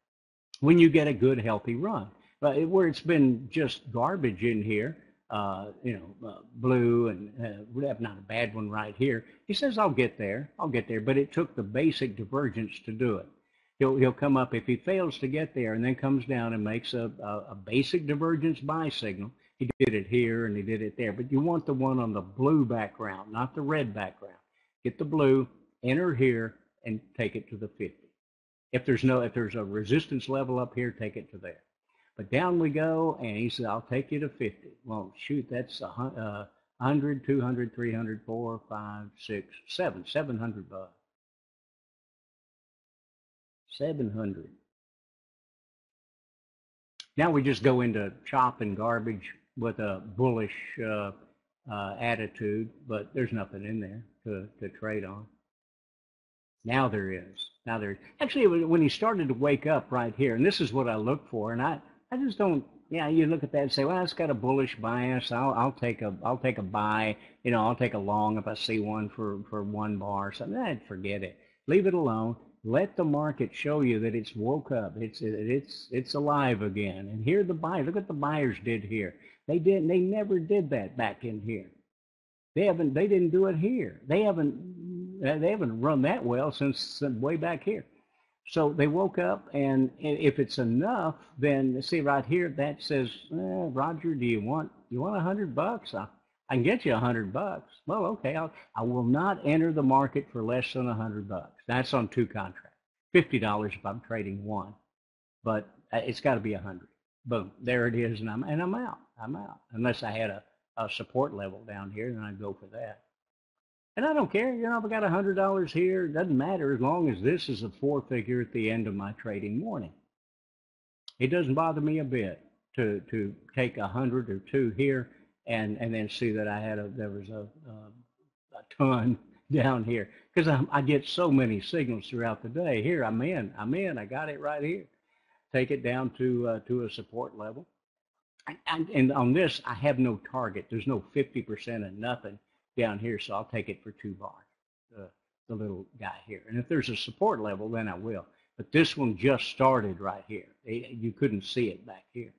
when you get a good healthy run. But where it's been just garbage in here, uh, you know, uh, blue and uh, we have not a bad one right here. He says, "I'll get there, I'll get there," but it took the basic divergence to do it. He'll he'll come up if he fails to get there and then comes down and makes a a, a basic divergence buy signal. He did it here and he did it there, but you want the one on the blue background, not the red background. Get the blue, enter here, and take it to the 50. If there's no, if there's a resistance level up here, take it to there. But down we go, and he said, I'll take you to 50. Well, shoot, that's a uh, 100, 200, 300, 4, 5, 6, 7, 700 bucks. 700. Now we just go into chopping garbage with a bullish uh, uh, attitude, but there's nothing in there to, to trade on. Now there is. Now there. Actually, when he started to wake up right here, and this is what I look for, and I, I just don't. Yeah, you look at that and say, well, it's got a bullish bias. I'll, I'll take a, I'll take a buy. You know, I'll take a long if I see one for for one bar. Something. I'd forget it. Leave it alone. Let the market show you that it's woke up. It's it's it's alive again. And here the buy. Look what the buyers did here. They did. They never did that back in here. They haven't. They didn't do it here. They haven't they haven't run that well since way back here. So they woke up, and if it's enough, then see right here that says, eh, Roger, do you want you want a hundred bucks? I, I can get you a hundred bucks. Well, okay, I'll, I will not enter the market for less than a hundred bucks. That's on two contracts. Fifty dollars if I'm trading one, but uh, it's got to be a hundred. Boom, there it is, and I'm and I'm out. I'm out unless I had a, a support level down here, then I'd go for that. And I don't care, you know, if I got a hundred dollars here, it doesn't matter as long as this is a four figure at the end of my trading morning. It doesn't bother me a bit to to take a hundred or two here and and then see that I had a there was a a, a ton down here because I get so many signals throughout the day. Here I'm in, I'm in, I got it right here. Take it down to uh, to a support level. And, and on this, I have no target. There's no 50% and nothing down here, so I'll take it for two bars, the, the little guy here. And if there's a support level, then I will. But this one just started right here. You couldn't see it back here.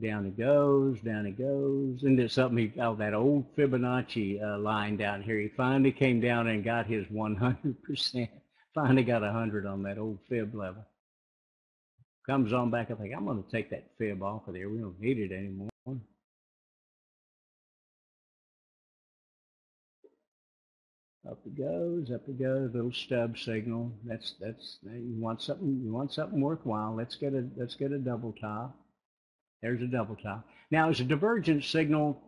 Down it goes, down it goes. And there's something, he, oh, that old Fibonacci uh, line down here. He finally came down and got his 100%. Finally got 100 on that old fib level. Comes on back, I think, I'm going to take that fib off of there. We don't need it anymore. Up it goes, up it goes, little stub signal. That's that's you want something you want something worthwhile. Let's get a let's get a double top. There's a double top. Now as a divergence signal,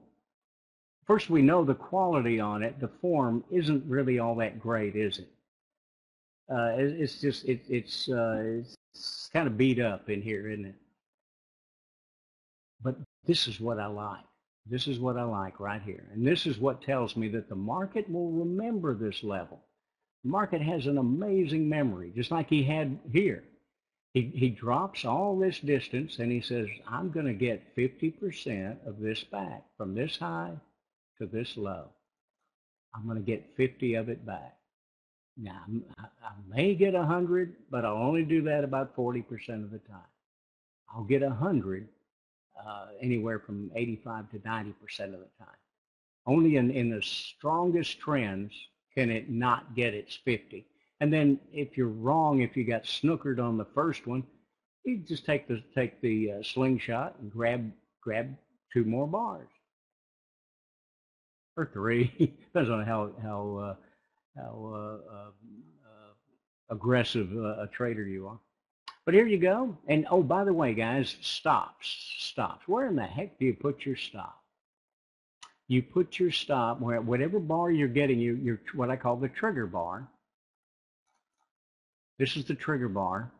first we know the quality on it, the form isn't really all that great, is it? Uh, it it's just it, it's uh, it's kind of beat up in here, isn't it? But this is what I like. This is what I like right here. And this is what tells me that the market will remember this level. The market has an amazing memory, just like he had here. He, he drops all this distance and he says, I'm going to get 50% of this back from this high to this low. I'm going to get 50 of it back. Now, I, I may get 100, but I'll only do that about 40% of the time. I'll get 100 uh, anywhere from 85 to 90% of the time. Only in, in the strongest trends can it not get its 50. And then if you're wrong, if you got snookered on the first one, You just take the take the uh, slingshot and grab grab two more bars or three. Depends on how how uh, how uh, uh, uh aggressive a trader you are. But here you go. And oh, by the way, guys, stops, stops. Where in the heck do you put your stop? You put your stop where whatever bar you're getting, you, you're what I call the trigger bar. This is the trigger bar.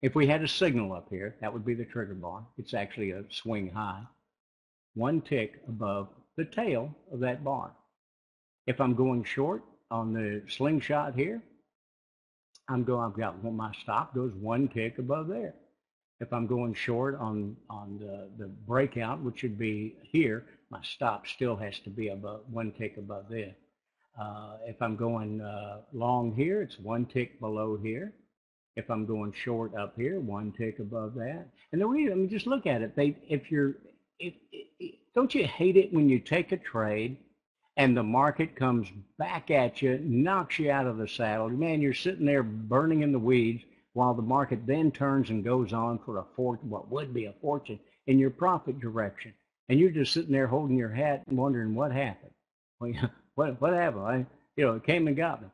If we had a signal up here, that would be the trigger bar. It's actually a swing high. One tick above the tail of that bar. If I'm going short on the slingshot here, I'm going, I've got my stop goes one tick above there. If I'm going short on, on the, the breakout, which would be here, my stop still has to be above one tick above there. Uh, if I'm going uh, long here, it's one tick below here. If I'm going short up here, one tick above that. And the reason, I mean, just look at it. They, if you're, if, if, don't you hate it when you take a trade and the market comes back at you, knocks you out of the saddle. Man, you're sitting there burning in the weeds while the market then turns and goes on for a fort, what would be a fortune in your profit direction. And you're just sitting there holding your hat and wondering what happened. Well, what, what happened? I, you know, it came and got me.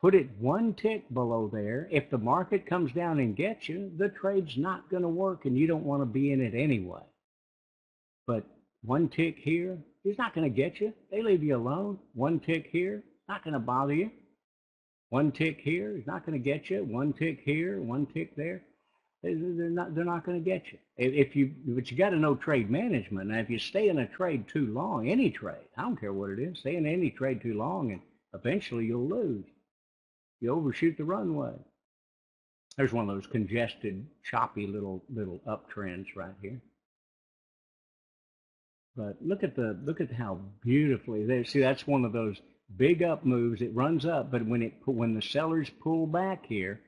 Put it one tick below there. If the market comes down and gets you, the trade's not going to work and you don't want to be in it anyway. But one tick here, He's not going to get you. They leave you alone. One tick here, not going to bother you. One tick here, he's not going to get you. One tick here, one tick there. They're not. They're not going to get you. If you, but you got to know trade management. Now, if you stay in a trade too long, any trade, I don't care what it is, stay in any trade too long, and eventually you'll lose. You overshoot the runway. There's one of those congested, choppy little little uptrends right here. But look at the look at how beautifully they see. That's one of those big up moves. It runs up, but when it when the sellers pull back here,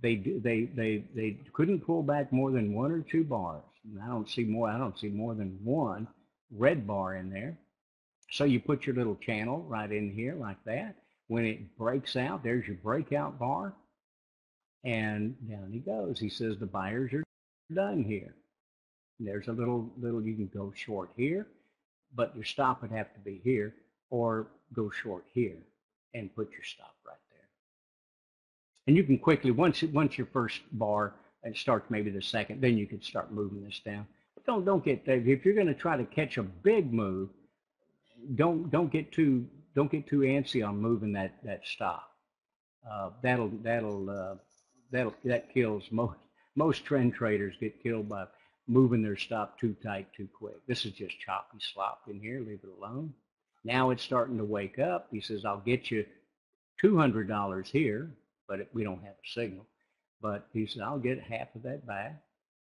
they they they they couldn't pull back more than one or two bars. And I don't see more. I don't see more than one red bar in there. So you put your little channel right in here like that. When it breaks out, there's your breakout bar. And down he goes. He says the buyers are done here. There's a little, little, you can go short here, but your stop would have to be here or go short here and put your stop right there. And you can quickly, once, once your first bar and starts maybe the second, then you can start moving this down. But don't, don't get, if you're going to try to catch a big move, don't, don't get too, don't get too antsy on moving that, that stop. Uh, that'll, that'll, uh, that'll, that kills most, most trend traders get killed by moving their stop too tight too quick. This is just choppy slop in here. Leave it alone. Now it's starting to wake up. He says, I'll get you $200 here, but we don't have a signal. But he says, I'll get half of that back.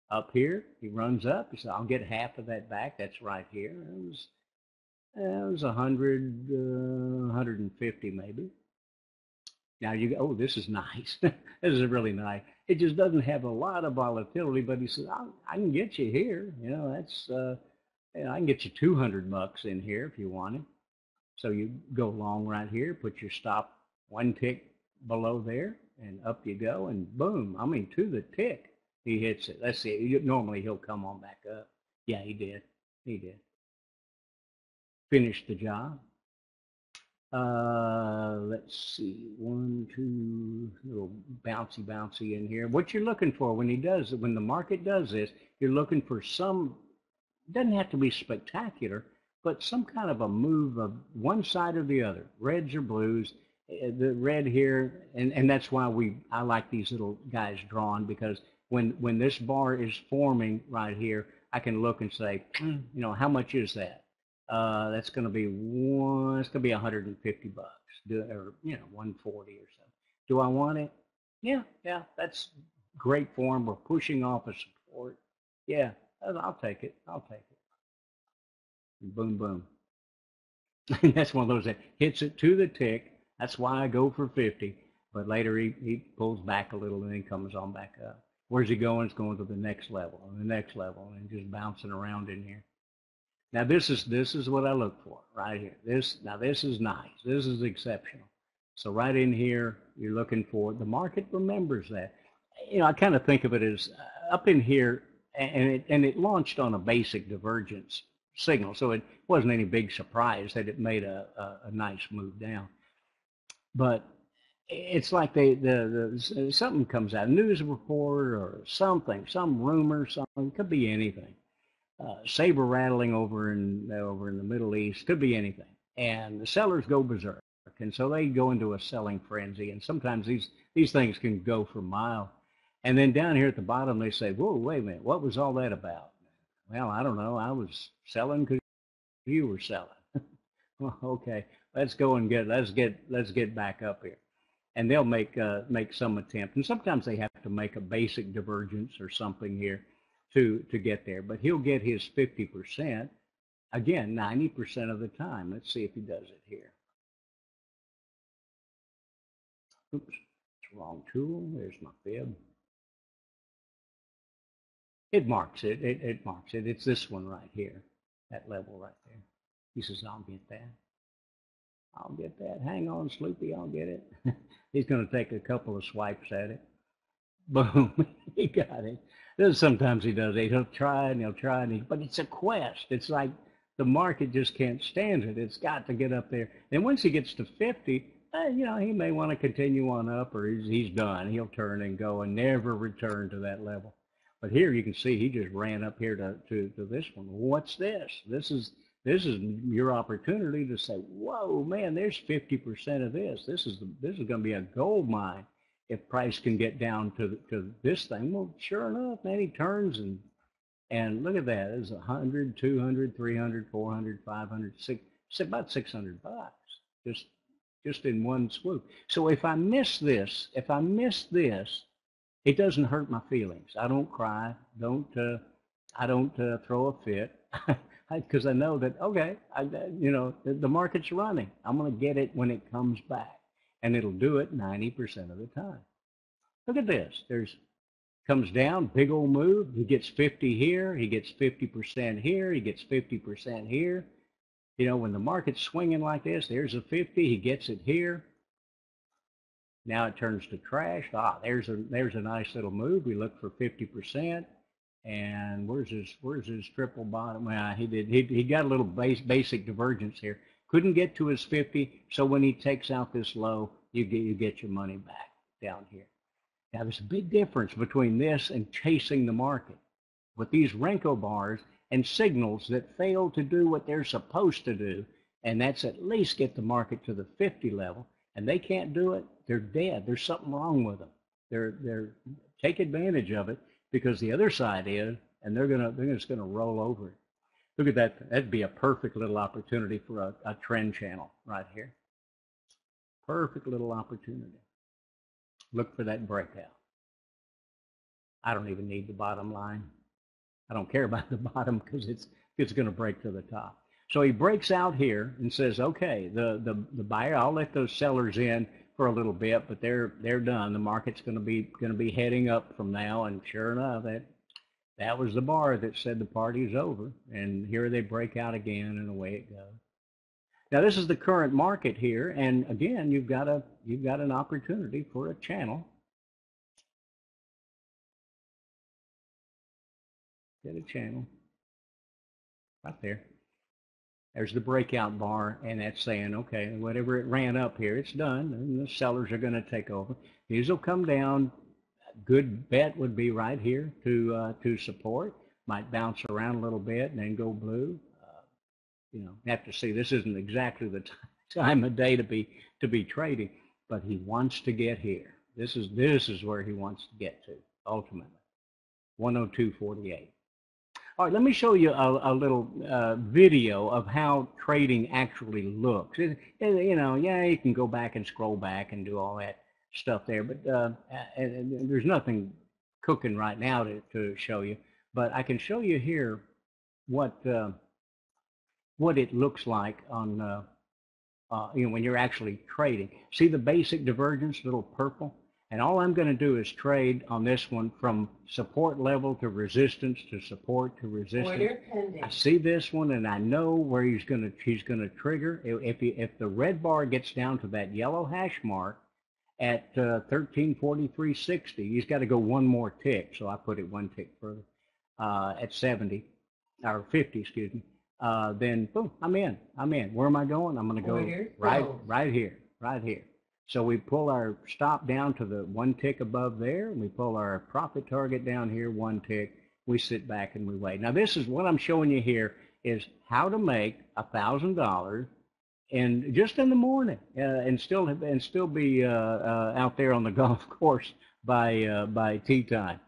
Up here, he runs up. He says, I'll get half of that back. That's right here. It was, it was 100, uh, 150 maybe. Now you go, oh, this is nice. this is really nice. It just doesn't have a lot of volatility, but he says, I, can get you here. You know, that's, uh, I can get you 200 bucks in here if you want it. So you go long right here, put your stop one tick below there, and up you go, and boom. I mean, to the tick, he hits it. Let's see. Normally he'll come on back up. Yeah, he did. He did. Finished the job. Uh, let's see, one, two, little bouncy, bouncy in here. What you're looking for when he does, when the market does this, you're looking for some, doesn't have to be spectacular, but some kind of a move of one side or the other, reds or blues. Eh, the red here, and, and that's why we, I like these little guys drawn because when, when this bar is forming right here, I can look and say, mm, you know, how much is that? Uh, that's going to be one. It's going to be 150 bucks, do, or you know, 140 or something. Do I want it? Yeah, yeah. That's great form. We're pushing off a support. Yeah, I'll take it. I'll take it. boom, boom. that's one of those that hits it to the tick. That's why I go for 50. But later he, he pulls back a little and then comes on back up. Where's he going? It's going to the next level and the next level and just bouncing around in here. Now this is this is what I look for right here. This now this is nice. This is exceptional. So right in here, you're looking for the market remembers that. You know, I kind of think of it as uh, up in here, and it, and it launched on a basic divergence signal, so it wasn't any big surprise that it made a, a, a nice move down. But it's like they the, the something comes out, news report or something, some rumor, something could be anything. Uh, saber rattling over in over in the Middle East could be anything, and the sellers go berserk, and so they go into a selling frenzy, and sometimes these these things can go for miles. And then down here at the bottom, they say, "Whoa, wait a minute, what was all that about?" Well, I don't know. I was selling because you were selling. well, okay, let's go and get let's get let's get back up here and they'll make uh, make some attempt. And sometimes they have to make a basic divergence or something here to to get there. But he'll get his 50% again 90% of the time. Let's see if he does it here. Oops, wrong tool. There's my fib. It marks it. It, it marks it. It's this one right here, that level right there. He says, I'll get that. I'll get that. Hang on, Sloopy, I'll get it. He's going to take a couple of swipes at it. Boom, he got it. Then sometimes he does. He'll try and he'll try and he, but it's a quest. It's like the market just can't stand it. It's got to get up there. And once he gets to 50, eh, you know, he may want to continue on up or he's, he's done. He'll turn and go and never return to that level. But here you can see he just ran up here to, to, to this one. What's this? This is this is your opportunity to say, whoa, man, there's 50% of this. This is, the, this is going to be a gold mine if price can get down to, to this thing. Well, sure enough, man, he turns and, and look at that. It's 100, 200, 300, 400, 500, six, about 600 bucks just, just in one swoop. So if I miss this, if I miss this, it doesn't hurt my feelings. I don't cry. Don't, uh, I don't uh, throw a fit. because I, I, know that okay, I, you know the, the market's running. I'm going to get it when it comes back, and it'll do it 90% of the time. Look at this. There's comes down, big old move. He gets 50 here. He gets 50% here. He gets 50% here. You know, when the market's swinging like this, there's a 50. He gets it here. Now it turns to trash. Ah, there's a there's a nice little move. We look for 50%. And where's his where's his triple bottom? Well, he did he, he got a little base, basic divergence here. Couldn't get to his 50, so when he takes out this low, you get you get your money back down here. Now there's a big difference between this and chasing the market. With these Renko bars and signals that fail to do what they're supposed to do, and that's at least get the market to the 50 level, and they can't do it, they're dead. There's something wrong with them. They're they're take advantage of it because the other side is, and they're gonna they're just gonna roll over it. Look at that. That'd be a perfect little opportunity for a, a trend channel right here. Perfect little opportunity. Look for that breakout. I don't even need the bottom line. I don't care about the bottom because it's it's going to break to the top. So he breaks out here and says, okay, the, the, the buyer, I'll let those sellers in for a little bit, but they're they're done. The market's going to be going to be heading up from now, and sure enough, that that was the bar that said the party's over, and here they break out again, and away it goes. Now this is the current market here, and again, you've got a you've got an opportunity for a channel. Get a channel right there. There's the breakout bar, and that's saying, okay, whatever it ran up here, it's done, and the sellers are going to take over. These will come down. Good bet would be right here to uh, to support. Might bounce around a little bit and then go blue. Uh, you know, have to see. This isn't exactly the time of day to be to be trading, but he wants to get here. This is this is where he wants to get to ultimately. 102.48. All right, let me show you a, a little uh, video of how trading actually looks. It, you know, yeah, you can go back and scroll back and do all that stuff there, but uh, and, and there's nothing cooking right now to, to show you. But I can show you here what uh, what it looks like on uh, uh, you know when you're actually trading. See the basic divergence, little purple. And all I'm going to do is trade on this one from support level to resistance to support to resistance. I see this one and I know where he's going to he's going to trigger. If he, if the red bar gets down to that yellow hash mark at uh, 1343.60. He's got to go one more tick, so I put it one tick further uh, at 70 or 50, excuse me. Uh, then boom, I'm in. I'm in. Where am I going? I'm going to go
Order
right, right here, right here. So we pull our stop down to the one tick above there, and we pull our profit target down here one tick. We sit back and we wait. Now this is what I'm showing you here is how to make a thousand dollars and just in the morning uh, and still and still be uh, uh, out there on the golf course by uh, by tea time.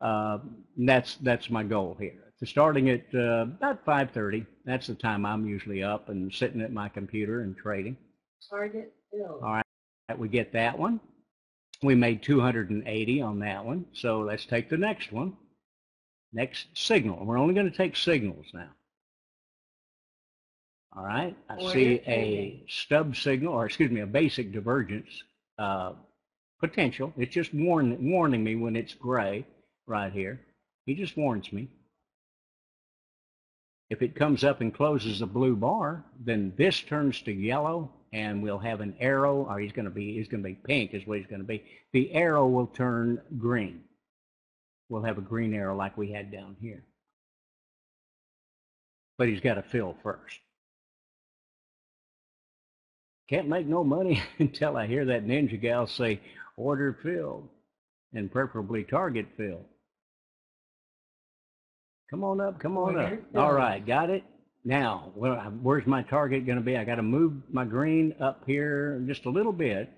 Uh, that's that's my goal here. So starting at uh, about 5:30, that's the time I'm usually up and sitting at my computer and trading.
Target filled.
All right, we get that one. We made 280 on that one. So let's take the next one. Next signal. We're only going to take signals now. All right. I
Order
see a stub signal, or excuse me, a basic divergence uh, potential. It's just warn, warning me when it's gray right here. He just warns me. If it comes up and closes a blue bar, then this turns to yellow and we'll have an arrow, or he's going to be, he's going to be pink is what he's going to be. The arrow will turn green. We'll have a green arrow like we had down here. But he's got to fill first. Can't make no money until I hear that ninja gal say, order filled, and preferably target filled. Come on up, come on up. All got it. Now, where, where's my target going to be? I got to move my green up here just a little bit,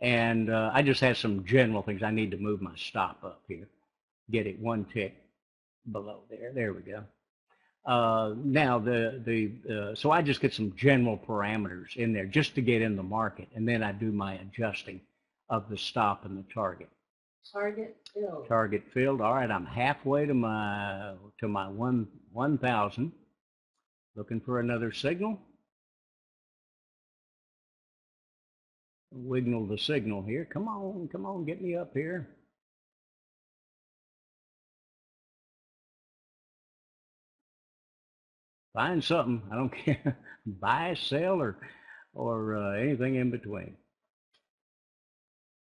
and uh, I just have some general things. I need to move my stop up here, get it one tick below there. There we go. Uh, now the the uh, so I just get some general parameters in there just to get in the market, and then I do my adjusting of the stop and the target.
Target filled.
Target filled. All right, I'm halfway to my to my one one thousand. Looking for another signal. Wiggle the signal here. Come on, come on, get me up here. Find something. I don't care. Buy, sell, or or uh, anything in between.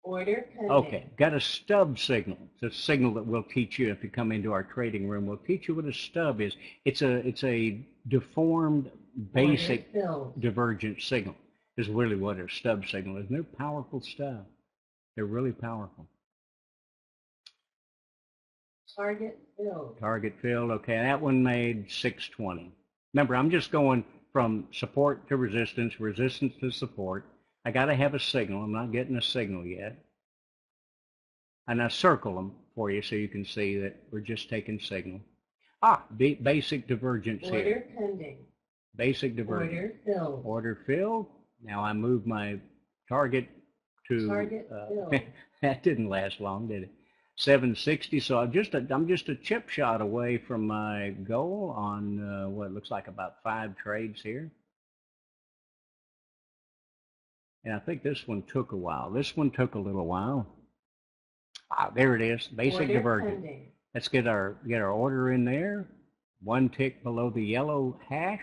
Order pending.
Okay, got a stub signal. It's a signal that we'll teach you if you come into our trading room. We'll teach you what a stub is. It's a it's a deformed basic divergent signal. Is really what a stub signal is. And they're powerful stuff. They're really powerful.
Target filled.
Target filled. Okay, that one made 620. Remember, I'm just going from support to resistance, resistance to support. I got to have a signal. I'm not getting a signal yet. And I circle them for you so you can see that we're just taking signal. Ah, ba- basic divergence here.
Order pending.
Basic divergence.
Order filled.
Order filled. Now I move my target to.
Target
uh,
filled.
that didn't last long, did it? 760. So I'm just a, I'm just a chip shot away from my goal on uh, what looks like about five trades here. And I think this one took a while. This one took a little while. Ah, there it is. Basic
Order
divergence.
pending.
Let's get our get our order in there. One tick below the yellow hash,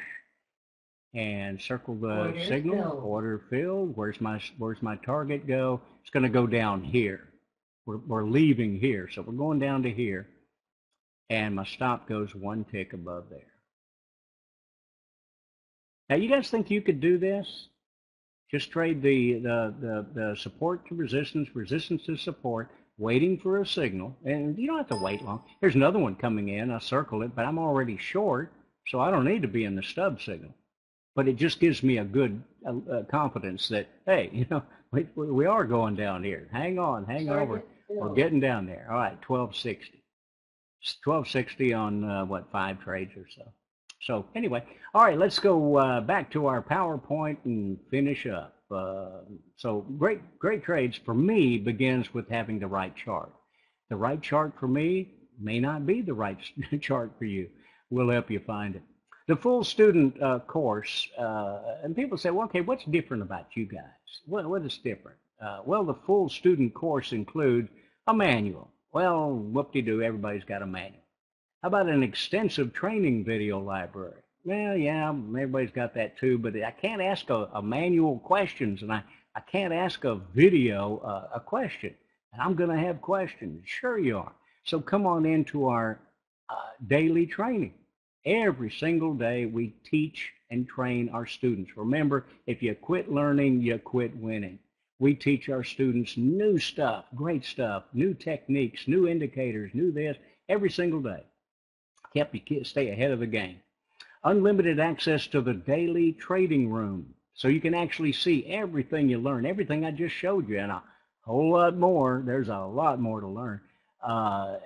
and circle the
Order
signal.
filled.
Order filled. Where's my where's my target go? It's going to go down here. We're we're leaving here, so we're going down to here, and my stop goes one tick above there. Now, you guys think you could do this? Just trade the the the, the support to resistance, resistance to support, waiting for a signal, and you don't have to wait long. Here's another one coming in. I circle it, but I'm already short, so I don't need to be in the stub signal. But it just gives me a good uh, confidence that hey, you know, we, we are going down here. Hang on, hang over. We're getting down there. All right, 1260. 1260 on uh, what five trades or so. So anyway, all right, let's go uh, back to our PowerPoint and finish up. Uh, so great, great trades for me begins with having the right chart. The right chart for me may not be the right chart for you. We'll help you find it. The full student uh, course, uh, and people say, well, okay, what's different about you guys? What, what is different? Uh, well, the full student course includes a manual. Well, whoop-de-doo, everybody's got a manual. How about an extensive training video library? Well, yeah, everybody's got that too, but I can't ask a, a manual questions, and I I can't ask a video uh, a question, and I'm going to have questions. Sure you are. So come on into our uh, daily training. Every single day we teach and train our students. Remember, if you quit learning, you quit winning. We teach our students new stuff, great stuff, new techniques, new indicators, new this, every single day. Help you stay ahead of the game. Unlimited access to the daily trading room. So you can actually see everything you learn, everything I just showed you, and a whole lot more. There's a lot more to learn. Uh, uh,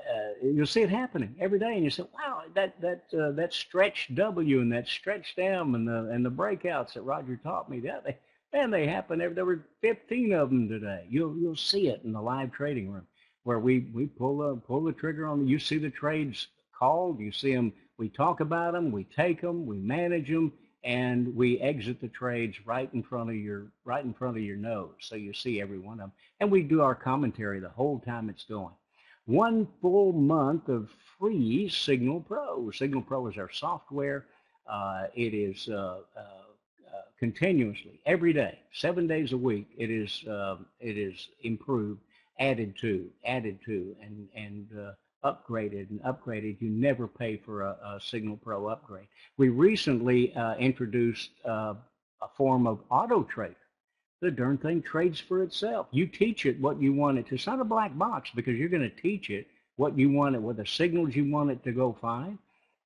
you'll see it happening every day, and you say, "Wow, that that uh, that stretch W and that stretch M and the and the breakouts that Roger taught me that they and they happen. There were 15 of them today. You'll you'll see it in the live trading room where we we pull the pull the trigger on. You see the trades called. You see them. We talk about them. We take them. We manage them, and we exit the trades right in front of your right in front of your nose, so you see every one of them. And we do our commentary the whole time it's going one full month of free Signal Pro. Signal Pro is our software. Uh, it is uh, uh continuously, every day, seven days a week. It is um, it is improved, added to, added to, and and uh, upgraded and upgraded. You never pay for a, a Signal Pro upgrade. We recently uh, introduced a form of auto trader the darn thing trades for itself. You teach it what you want it to. It's not a black box because you're going to teach it what you want it, what the signals you want it to go find,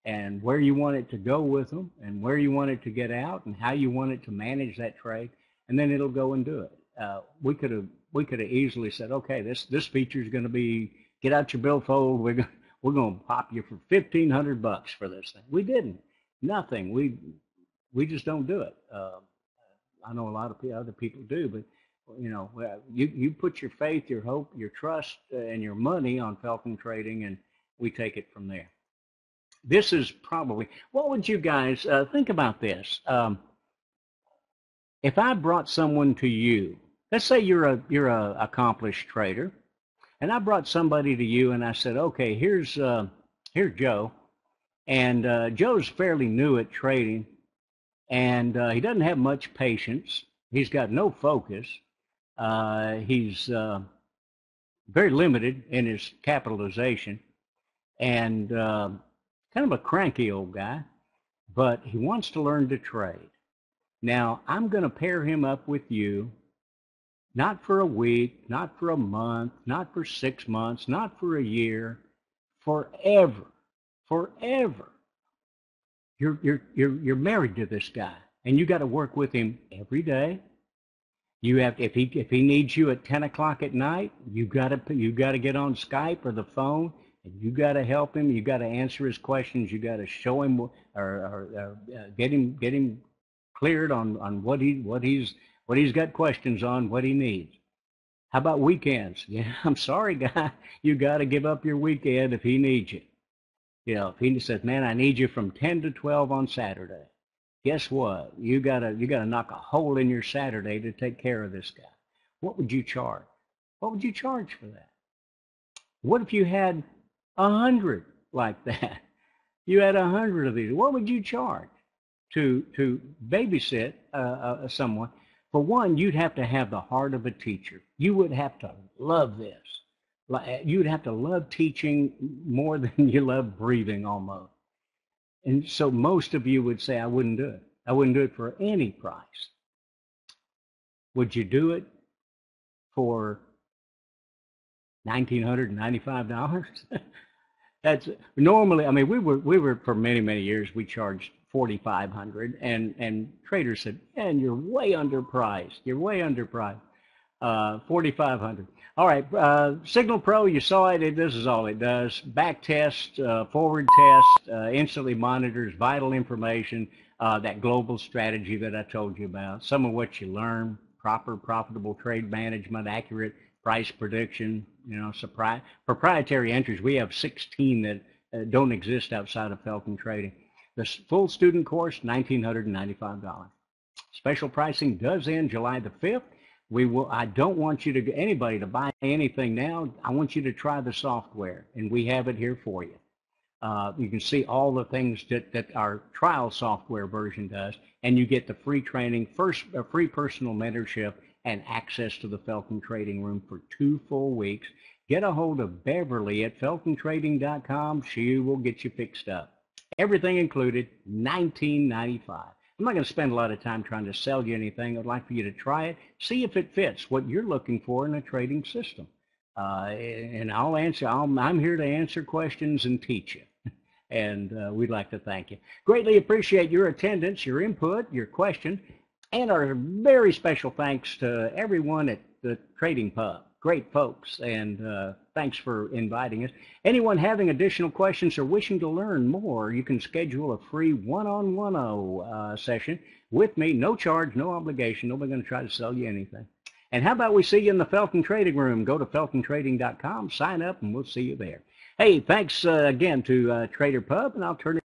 and where you want it to go with them, and where you want it to get out, and how you want it to manage that trade, and then it'll go and do it. Uh, we could have we could have easily said, okay, this this feature is going to be get out your billfold. We're going we're going to pop you for fifteen hundred bucks for this thing. We didn't. Nothing. We we just don't do it. Uh, I know a lot of other people do, but you know, you you put your faith, your hope, your trust, uh, and your money on Felton Trading, and we take it from there. This is probably what would you guys uh, think about this? Um, if I brought someone to you, let's say you're a you're a accomplished trader, and I brought somebody to you, and I said, okay, here's uh, here's Joe, and uh, Joe's fairly new at trading and uh, he doesn't have much patience. He's got no focus. Uh, he's uh, very limited in his capitalization, and uh, kind of a cranky old guy. But he wants to learn to trade. Now I'm going to pair him up with you, not for a week, not for a month, not for six months, not for a year, forever, forever you're you're you're you're married to this guy, and you got to work with him every day. You have if he if he needs you at ten o'clock at night, you got to you got to get on Skype or the phone, and you got to help him. You got to answer his questions. You got to show him or, or, or uh, get him get him cleared on on what he what he's what he's got questions on, what he needs. How about weekends? Yeah, I'm sorry, guy. You got to give up your weekend if he needs you. You know, if he says, "Man, I need you from 10 to 12 on Saturday," guess what? You gotta you gotta knock a hole in your Saturday to take care of this guy. What would you charge? What would you charge for that? What if you had a hundred like that? You had a hundred of these. What would you charge to to babysit uh, uh, someone? For one, you'd have to have the heart of a teacher. You would have to love this you'd have to love teaching more than you love breathing almost. And so most of you would say, I wouldn't do it. I wouldn't do it for any price. Would you do it for $1,995? That's normally, I mean, we were, we were for many, many years, we charged 4500 and, and traders said, and you're way underpriced. You're way underpriced. Uh, 4500 all right, uh, Signal Pro, you saw it. This is all it does. Back test, uh, forward test, uh, instantly monitors vital information, uh, that global strategy that I told you about, some of what you learn, proper profitable trade management, accurate price prediction, you know, proprietary entries. We have 16 that uh, don't exist outside of Felton Trading. The full student course, $1,995. Special pricing does end July the 5th. We will. I don't want you to anybody to buy anything now. I want you to try the software, and we have it here for you. Uh, you can see all the things that, that our trial software version does, and you get the free training, first a free personal mentorship, and access to the Felton Trading Room for two full weeks. Get a hold of Beverly at feltontrading.com. She will get you fixed up. Everything included, $19.95. I'm not going to spend a lot of time trying to sell you anything. I'd like for you to try it, see if it fits what you're looking for in a trading system. Uh, and I'll answer. I'll, I'm here to answer questions and teach you. And uh, we'd like to thank you. Greatly appreciate your attendance, your input, your question, and our very special thanks to everyone at the Trading Pub. Great folks, and uh, thanks for inviting us. Anyone having additional questions or wishing to learn more, you can schedule a free one-on-one uh, session with me, no charge, no obligation. Nobody's going to try to sell you anything. And how about we see you in the Felton Trading Room? Go to feltontrading.com, sign up, and we'll see you there. Hey, thanks uh, again to uh, Trader Pub, and I'll turn it